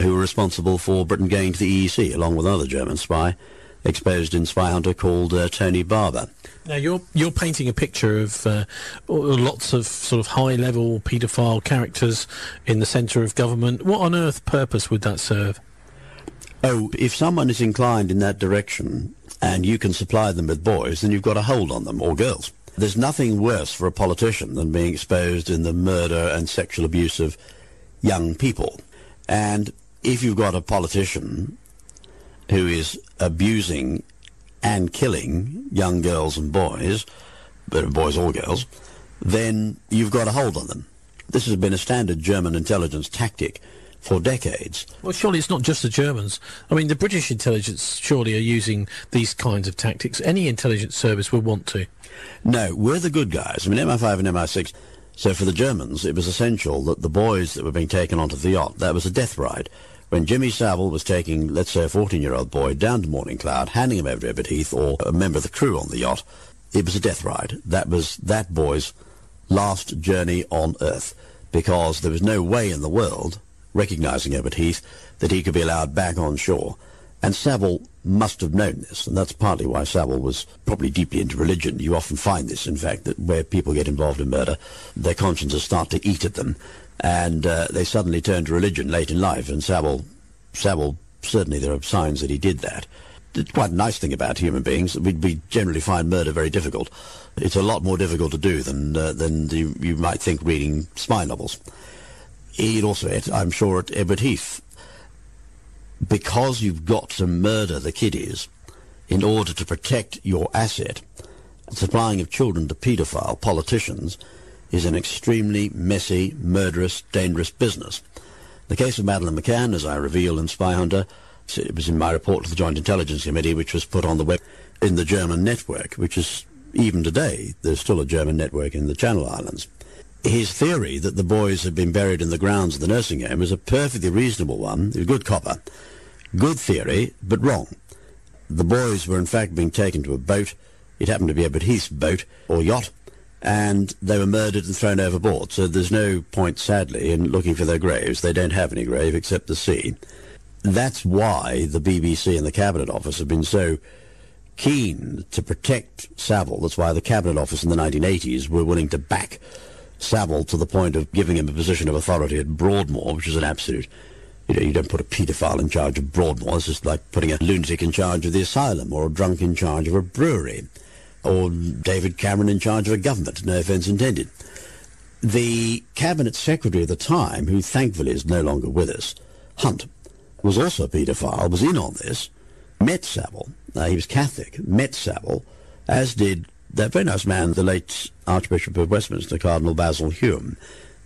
who were responsible for Britain going to the EEC, along with another German spy exposed in Spy Hunter called uh, Tony Barber. Now you're you're painting a picture of uh, lots of sort of high-level paedophile characters in the centre of government. What on earth purpose would that serve? Oh, if someone is inclined in that direction and you can supply them with boys, then you've got a hold on them, or girls. There's nothing worse for a politician than being exposed in the murder and sexual abuse of young people. And if you've got a politician who is abusing and killing young girls and boys, but boys or girls, then you've got a hold on them. This has been a standard German intelligence tactic for decades. Well, surely it's not just the Germans. I mean, the British intelligence surely are using these kinds of tactics. Any intelligence service would want to. No, we're the good guys. I mean, MI5 and MI6. So for the Germans, it was essential that the boys that were being taken onto the yacht, that was a death ride. When Jimmy Savile was taking, let's say, a 14-year-old boy down to Morning Cloud, handing him over to Edward Heath or a member of the crew on the yacht, it was a death ride. That was that boy's last journey on Earth because there was no way in the world, recognizing Edward Heath, that he could be allowed back on shore. And Savile must have known this, and that's partly why Savile was probably deeply into religion. You often find this, in fact, that where people get involved in murder, their consciences start to eat at them, and uh, they suddenly turn to religion late in life. And Savile, Savile, certainly there are signs that he did that. It's quite a nice thing about human beings. We, we generally find murder very difficult. It's a lot more difficult to do than uh, than you might think reading spy novels. He'd also, I'm sure, at Edward Heath because you've got to murder the kiddies in order to protect your asset, supplying of children to paedophile politicians is an extremely messy, murderous, dangerous business. The case of Madeleine McCann, as I reveal in Spy Hunter, it was in my report to the Joint Intelligence Committee, which was put on the web in the German network, which is, even today, there's still a German network in the Channel Islands. His theory that the boys had been buried in the grounds of the nursing home was a perfectly reasonable one, It was a good copper. Good theory, but wrong. The boys were in fact being taken to a boat. It happened to be Edward Heath's boat or yacht, and they were murdered and thrown overboard. So there's no point, sadly, in looking for their graves. They don't have any grave except the sea. That's why the BBC and the Cabinet Office have been so keen to protect Savile. That's why the Cabinet Office in the 1980s were willing to back Savile to the point of giving him a position of authority at Broadmoor, which is an absolute you know, you don't put a paedophile in charge of Broadmoor. It's just like putting a lunatic in charge of the asylum or a drunk in charge of a brewery or David Cameron in charge of a government. No offence intended. The cabinet secretary at the time, who thankfully is no longer with us, Hunt, was also a paedophile, was in on this, met Savile. Uh, he was Catholic, met Savile, as did that very nice man, the late Archbishop of Westminster, Cardinal Basil Hume.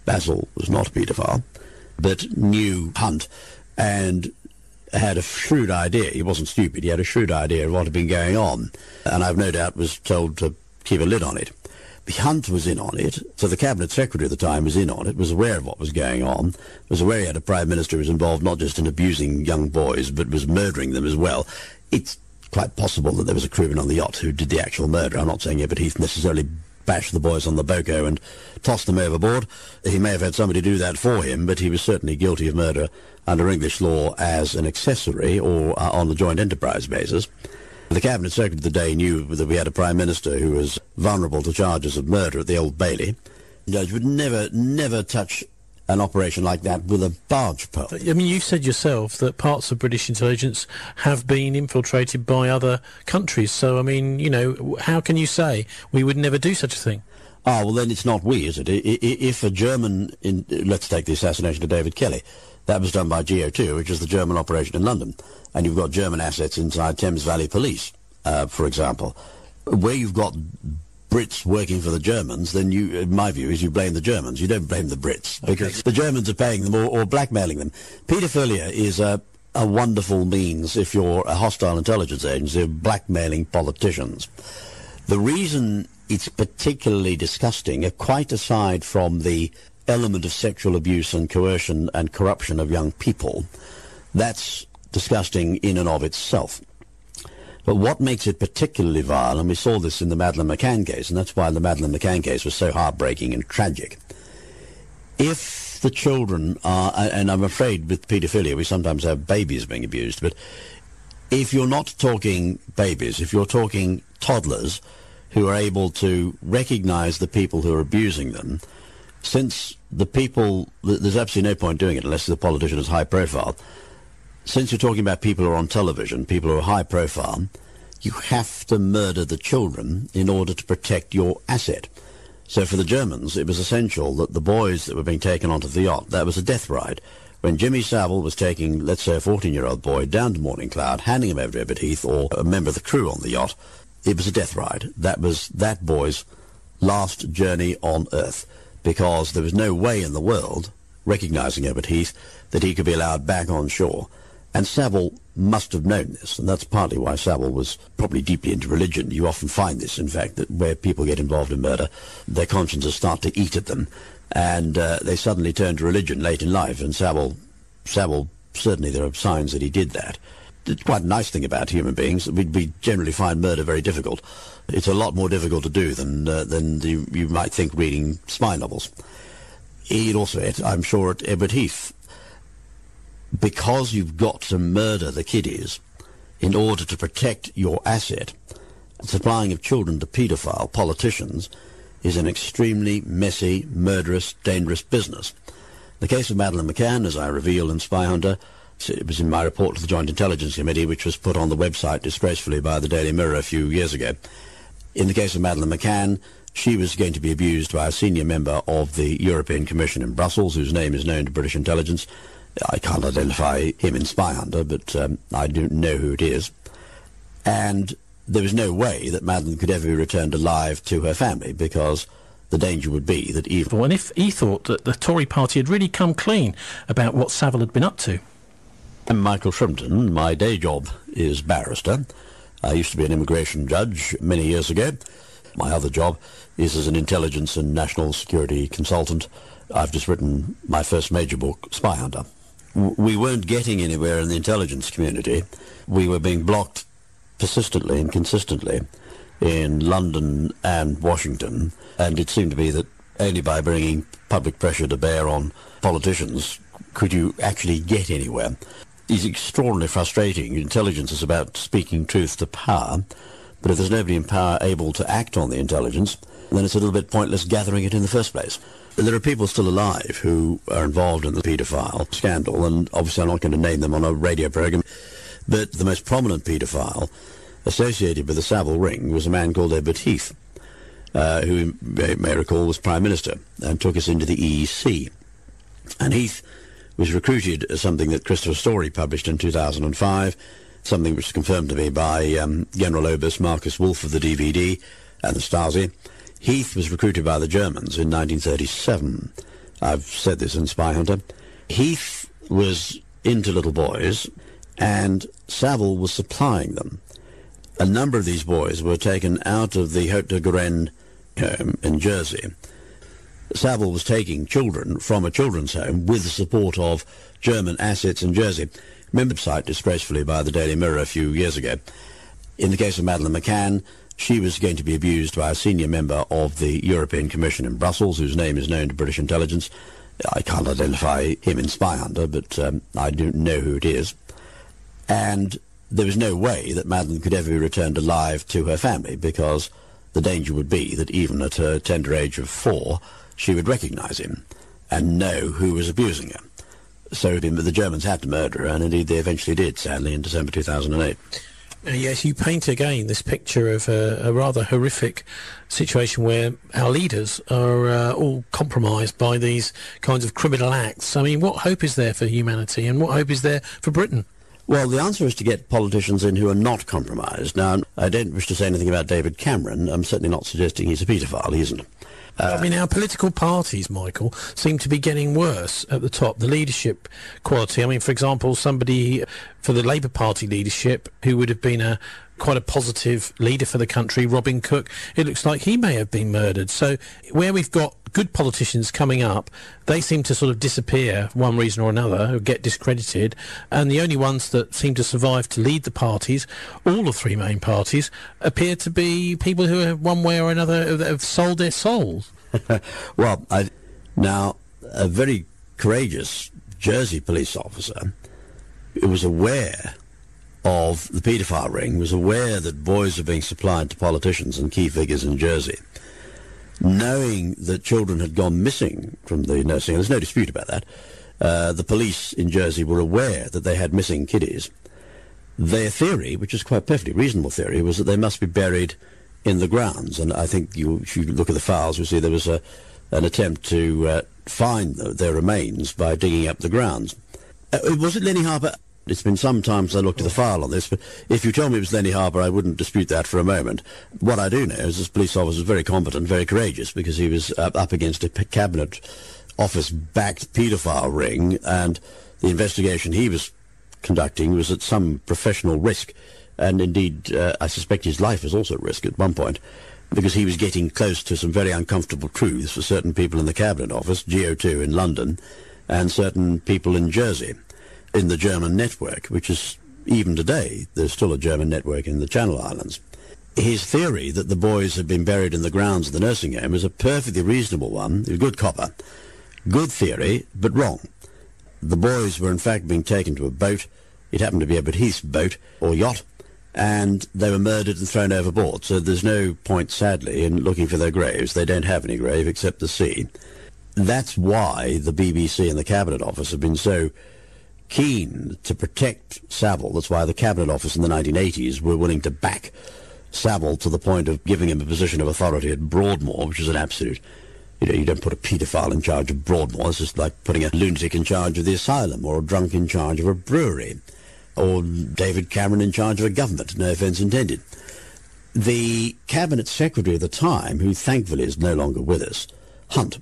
Basil was not a paedophile but knew Hunt and had a shrewd idea. He wasn't stupid. He had a shrewd idea of what had been going on, and I've no doubt was told to keep a lid on it. The Hunt was in on it, so the cabinet secretary at the time was in on it, was aware of what was going on, was aware he had a prime minister who was involved not just in abusing young boys, but was murdering them as well. It's quite possible that there was a crewman on the yacht who did the actual murder. I'm not saying Edward Heath necessarily bashed the boys on the boko and tossed them overboard. He may have had somebody do that for him, but he was certainly guilty of murder under English law as an accessory or uh, on the joint enterprise basis. The Cabinet Secretary of the day knew that we had a Prime Minister who was vulnerable to charges of murder at the Old Bailey. Judge would never, never touch an operation like that with a barge pole. I mean, you've said yourself that parts of British intelligence have been infiltrated by other countries. So, I mean, you know, how can you say we would never do such a thing? Ah, well, then it's not we, is it? If a German, in, let's take the assassination of David Kelly, that was done by GO2, which is the German operation in London, and you've got German assets inside Thames Valley Police, uh, for example, where you've got Brits working for the Germans, then you, in my view, is you blame the Germans. You don't blame the Brits because okay. the Germans are paying them or, or blackmailing them. Paedophilia is a, a wonderful means if you're a hostile intelligence agency of blackmailing politicians. The reason it's particularly disgusting, uh, quite aside from the element of sexual abuse and coercion and corruption of young people, that's disgusting in and of itself. But what makes it particularly vile, and we saw this in the Madeleine McCann case, and that's why the Madeleine McCann case was so heartbreaking and tragic. If the children are, and I'm afraid with paedophilia we sometimes have babies being abused, but if you're not talking babies, if you're talking toddlers who are able to recognize the people who are abusing them, since the people, there's absolutely no point doing it unless the politician is high profile, since you're talking about people who are on television, people who are high profile, you have to murder the children in order to protect your asset. So for the Germans, it was essential that the boys that were being taken onto the yacht, that was a death ride. when Jimmy Savile was taking, let's say, a 14-year-old boy down to Morning Cloud, handing him over to Edward Heath or a member of the crew on the yacht, it was a death ride. That was that boy's last journey on Earth because there was no way in the world, recognizing Edward Heath, that he could be allowed back on shore. And Savile must have known this, and that's partly why Savile was probably deeply into religion. You often find this, in fact, that where people get involved in murder, their consciences start to eat at them, and uh, they suddenly turn to religion late in life. And Savile, Savile, certainly there are signs that he did that. It's quite a nice thing about human beings. We, we generally find murder very difficult. It's a lot more difficult to do than uh, than you, you might think reading spy novels. He'd also, I'm sure, at Edward Heath, because you've got to murder the kiddies in order to protect your asset. Supplying of children to paedophile politicians is an extremely messy, murderous, dangerous business. The case of Madeleine McCann, as I reveal in Spy Hunter, it was in my report to the Joint Intelligence Committee, which was put on the website disgracefully by the Daily Mirror a few years ago. In the case of Madeleine McCann, she was going to be abused by a senior member of the European Commission in Brussels, whose name is known to British intelligence. I can't identify him in Spy Hunter, but um, I do know who it is. And there was no way that Madeleine could ever be returned alive to her family because the danger would be that even... And if he thought that the Tory party had really come clean about what Savile had been up to. I'm Michael Shrimpton. My day job is barrister. I used to be an immigration judge many years ago. My other job is as an intelligence and national security consultant. I've just written my first major book, Spy Hunter. We weren't getting anywhere in the intelligence community. We were being blocked persistently and consistently in London and Washington, and it seemed to be that only by bringing public pressure to bear on politicians could you actually get anywhere. It's extraordinarily frustrating. Intelligence is about speaking truth to power, but if there's nobody in power able to act on the intelligence, then it's a little bit pointless gathering it in the first place. There are people still alive who are involved in the paedophile scandal, and obviously I'm not going to name them on a radio program, but the most prominent paedophile associated with the Savile ring was a man called Edward Heath, uh, who you may, recall was Prime Minister and took us into the EEC. And Heath was recruited as something that Christopher Story published in 2005, something which was confirmed to me by um, Generaloberst Markus Wolf of the DVD and the Stasi. Heath was recruited by the Germans in 1937. I've said this in Spy Hunter. Heath was into little boys, and Savile was supplying them. A number of these boys were taken out of the Haut de Garenne home um, in Jersey. Savile was taking children from a children's home with the support of German assets in Jersey. Remembered site disgracefully by the Daily Mirror a few years ago. In the case of Madeleine McCann, she was going to be abused by a senior member of the European Commission in Brussels, whose name is known to British intelligence. I can't identify him in Spy Hunter, but um, I do know who it is. And there was no way that Madeleine could ever be returned alive to her family because the danger would be that even at her tender age of four, she would recognize him and know who was abusing her. So the Germans had to murder her, and indeed they eventually did, sadly, in December 2008. Uh, yes, you paint again this picture of a, a rather horrific situation where our leaders are uh, all compromised by these kinds of criminal acts. I mean, what hope is there for humanity, and what hope is there for Britain? Well, the answer is to get politicians in who are not compromised. Now, I don't wish to say anything about David Cameron. I'm certainly not suggesting he's a paedophile. He isn't. Uh, I mean, our political parties, Michael, seem to be getting worse at the top. The leadership quality. I mean, for example, somebody for the Labour Party leadership who would have been a quite a positive leader for the country, Robin Cook. It looks like he may have been murdered. So where we've got good politicians coming up, they seem to sort of disappear for one reason or another, or get discredited. And the only ones that seem to survive to lead the parties, all the three main parties, appear to be people who have one way or another have sold their souls. well, I, now, a very courageous Jersey police officer who was aware of the paedophile ring was aware that boys were being supplied to politicians and key figures in Jersey. Knowing that children had gone missing from the nursing home, there's no dispute about that, uh, the police in Jersey were aware that they had missing kiddies. Their theory, which is quite a perfectly reasonable theory, was that they must be buried in the grounds. And I think you, if you look at the files, you see there was a, an attempt to uh, find the, their remains by digging up the grounds. Uh, was it Lenny Harper? It's been some time since I looked at the file on this, but if you tell me it was Lenny Harper, I wouldn't dispute that for a moment. What I do know is this police officer was very competent, very courageous, because he was up, up against a cabinet office-backed paedophile ring, and the investigation he was conducting was at some professional risk, and indeed, uh, I suspect his life was also at risk at one point, because he was getting close to some very uncomfortable truths for certain people in the cabinet office, GO2 in London, and certain people in Jersey in the German network, which is even today, there's still a German network in the Channel Islands. His theory that the boys had been buried in the grounds of the nursing home is a perfectly reasonable one, a good copper. Good theory, but wrong. The boys were in fact being taken to a boat. It happened to be Edward Heath's boat, or yacht, and they were murdered and thrown overboard. So there's no point, sadly, in looking for their graves. They don't have any grave except the sea. That's why the BBC and the Cabinet Office have been so keen to protect Savile. That's why the Cabinet Office in the 1980s were willing to back Savile to the point of giving him a position of authority at Broadmoor, which is an absolute... You know, you don't put a paedophile in charge of Broadmoor. It's just like putting a lunatic in charge of the asylum or a drunk in charge of a brewery or David Cameron in charge of a government, no offence intended. The cabinet secretary at the time, who thankfully is no longer with us, Hunt,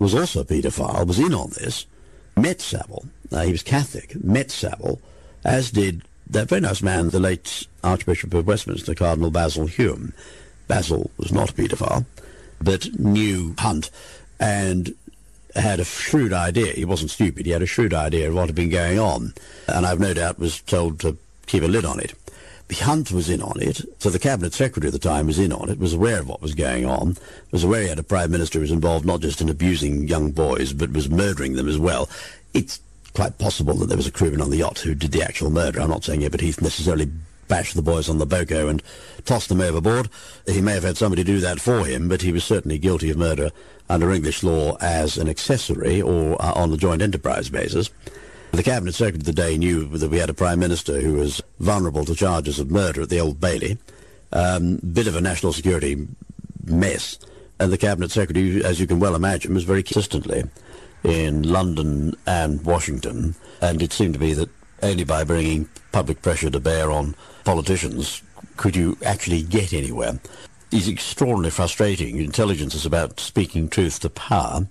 was also a paedophile, was in on this, met Savile, uh, he was Catholic, met Savile, as did that very nice man, the late Archbishop of Westminster, Cardinal Basil Hume. Basil was not a paedophile, but knew Hunt and had a shrewd idea. He wasn't stupid. He had a shrewd idea of what had been going on, and I've no doubt was told to keep a lid on it. Hunt was in on it, so the cabinet secretary at the time was in on it, was aware of what was going on, was aware he had a prime minister who was involved not just in abusing young boys, but was murdering them as well. It's quite possible that there was a crewman on the yacht who did the actual murder. I'm not saying Edward Heath necessarily bashed the boys on the boko and tossed them overboard. He may have had somebody do that for him, but he was certainly guilty of murder under English law as an accessory or uh, on a joint enterprise basis. The Cabinet Secretary of the day knew that we had a Prime Minister who was vulnerable to charges of murder at the Old Bailey. Um, bit of a national security mess. And the Cabinet Secretary, as you can well imagine, was very consistently in London and Washington. And it seemed to be that only by bringing public pressure to bear on politicians could you actually get anywhere. It's extraordinarily frustrating. Intelligence is about speaking truth to power,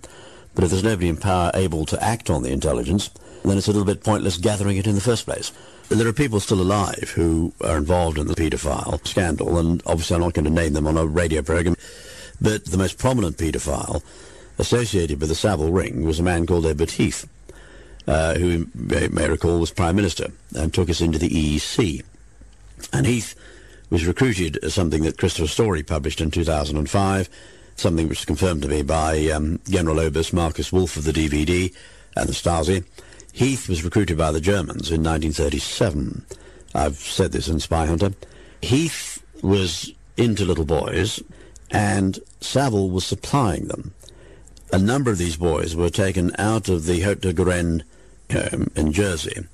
but if there's nobody in power able to act on the intelligence, then it's a little bit pointless gathering it in the first place. There are people still alive who are involved in the paedophile scandal, and obviously I'm not going to name them on a radio program, but the most prominent paedophile associated with the Savile ring was a man called Edward Heath, uh, who you may, recall was Prime Minister and took us into the EEC. And Heath was recruited as something that Christopher Story published in 2005, something which was confirmed to me by um, General Oberst Markus Wolf of the DVD and the Stasi. Heath was recruited by the Germans in 1937. I've said this in Spy Hunter. Heath was into little boys, and Savile was supplying them. A number of these boys were taken out of the Haut de Garenne home um, in Jersey.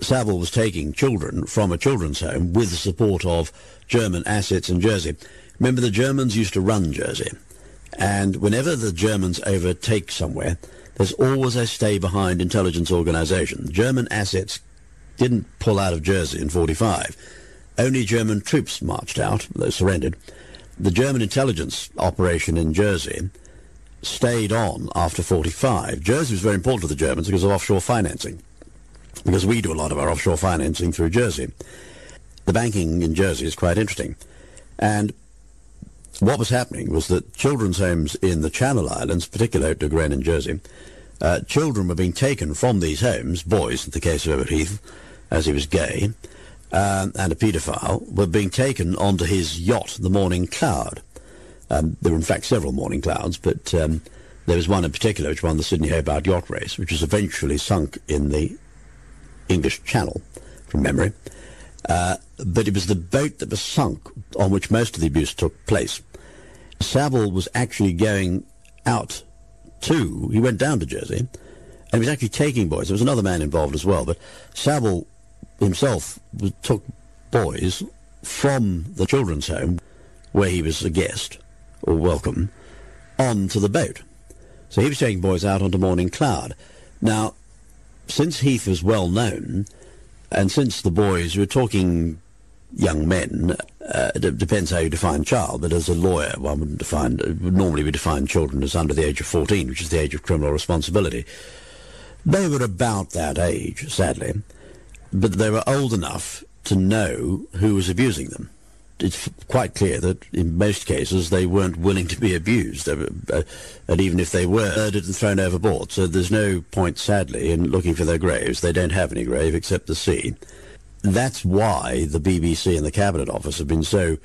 Savile was taking children from a children's home with the support of German assets in Jersey. Remember, the Germans used to run Jersey, and whenever the Germans overtake somewhere, there's always a stay-behind intelligence organization. German assets didn't pull out of Jersey in 45. Only German troops marched out, they surrendered. The German intelligence operation in Jersey stayed on after 45. Jersey was very important to the Germans because of offshore financing, because we do a lot of our offshore financing through Jersey. The banking in Jersey is quite interesting. And what was happening was that children's homes in the Channel Islands, particularly at Gren and Jersey, uh, children were being taken from these homes, boys in the case of Edward Heath, as he was gay, um, and a paedophile, were being taken onto his yacht, the Morning Cloud. Um, there were in fact several Morning Clouds, but um, there was one in particular which won the Sydney Hobart Yacht Race, which was eventually sunk in the English Channel, from memory. Uh, but it was the boat that was sunk on which most of the abuse took place. Savile was actually going out to, he went down to Jersey, and he was actually taking boys. There was another man involved as well, but Savile himself was, took boys from the children's home, where he was a guest, or welcome, on to the boat. So he was taking boys out onto Morning Cloud. Now, since Heath was well known, and since the boys were talking young men, uh, it depends how you define child, but as a lawyer, one would define, normally we define children as under the age of 14, which is the age of criminal responsibility. They were about that age, sadly, but they were old enough to know who was abusing them. It's quite clear that in most cases they weren't willing to be abused, uh, uh, and even if they were, murdered and thrown overboard. So there's no point, sadly, in looking for their graves. They don't have any grave except the sea. That's why the BBC and the Cabinet Office have been so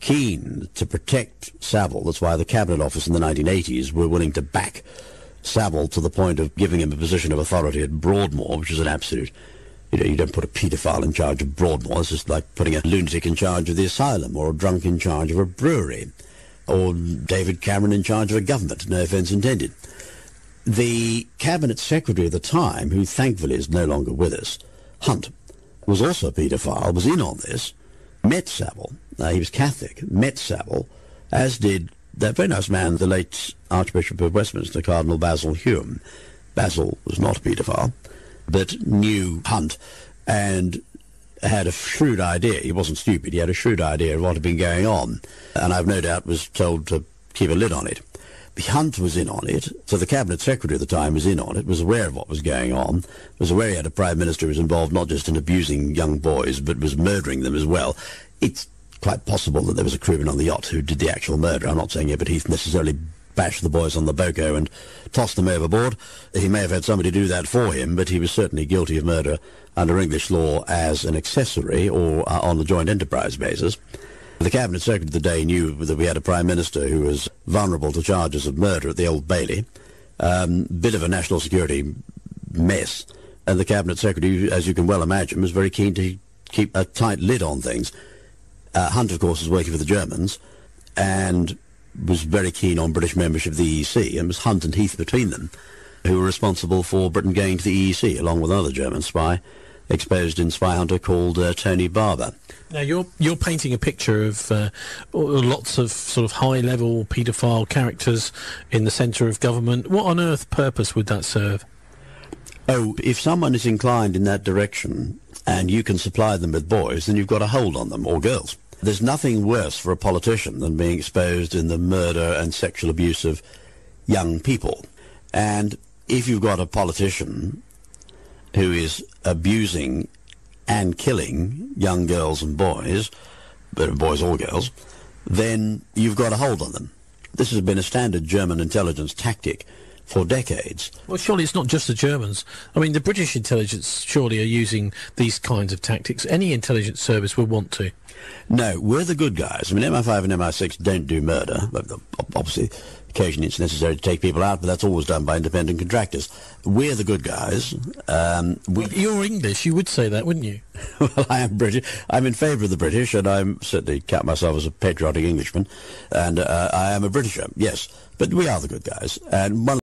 keen to protect Savile. That's why the Cabinet Office in the 1980s were willing to back Savile to the point of giving him a position of authority at Broadmoor, which is an absolute you know, you don't put a paedophile in charge of Broadmoor. It's just like putting a lunatic in charge of the asylum or a drunk in charge of a brewery or David Cameron in charge of a government. No offence intended. The cabinet secretary at the time, who thankfully is no longer with us, Hunt, was also a paedophile, was in on this, met Savile. Uh, he was Catholic, met Savile, as did that very nice man, the late Archbishop of Westminster, Cardinal Basil Hume. Basil was not a paedophile but knew Hunt and had a shrewd idea. He wasn't stupid. He had a shrewd idea of what had been going on, and I've no doubt was told to keep a lid on it. Hunt was in on it, so the cabinet secretary at the time was in on it, was aware of what was going on, was aware he had a prime minister who was involved not just in abusing young boys, but was murdering them as well. It's quite possible that there was a crewman on the yacht who did the actual murder. I'm not saying Edward Heath necessarily bashed the boys on the boko and tossed them overboard. He may have had somebody do that for him, but he was certainly guilty of murder under English law as an accessory or uh, on the joint enterprise basis. The Cabinet Secretary of the day knew that we had a Prime Minister who was vulnerable to charges of murder at the Old Bailey. Um, bit of a national security mess. And the Cabinet Secretary, as you can well imagine, was very keen to keep a tight lid on things. Uh, Hunt, of course, was working for the Germans, and was very keen on British membership of the EEC, and was Hunt and Heath between them, who were responsible for Britain going to the EEC, along with another German spy exposed in Spy Hunter called uh, Tony Barber. Now you're you're painting a picture of uh, lots of sort of high-level paedophile characters in the centre of government. What on earth purpose would that serve? Oh, if someone is inclined in that direction and you can supply them with boys, then you've got a hold on them, or girls. There's nothing worse for a politician than being exposed in the murder and sexual abuse of young people. And if you've got a politician who is abusing and killing young girls and boys, boys or girls, then you've got a hold on them. This has been a standard German intelligence tactic for decades. Well, surely it's not just the Germans. I mean, the British intelligence surely are using these kinds of tactics. Any intelligence service would want to. No, we're the good guys. I mean, MI5 and MI6 don't do murder. Obviously, occasionally it's necessary to take people out, but that's always done by independent contractors. We're the good guys. Um, we you're English. You would say that, wouldn't you? well, I am British. I'm in favour of the British, and I'm certainly count myself as a patriotic Englishman, and uh, I am a Britisher. Yes, but we are the good guys. And one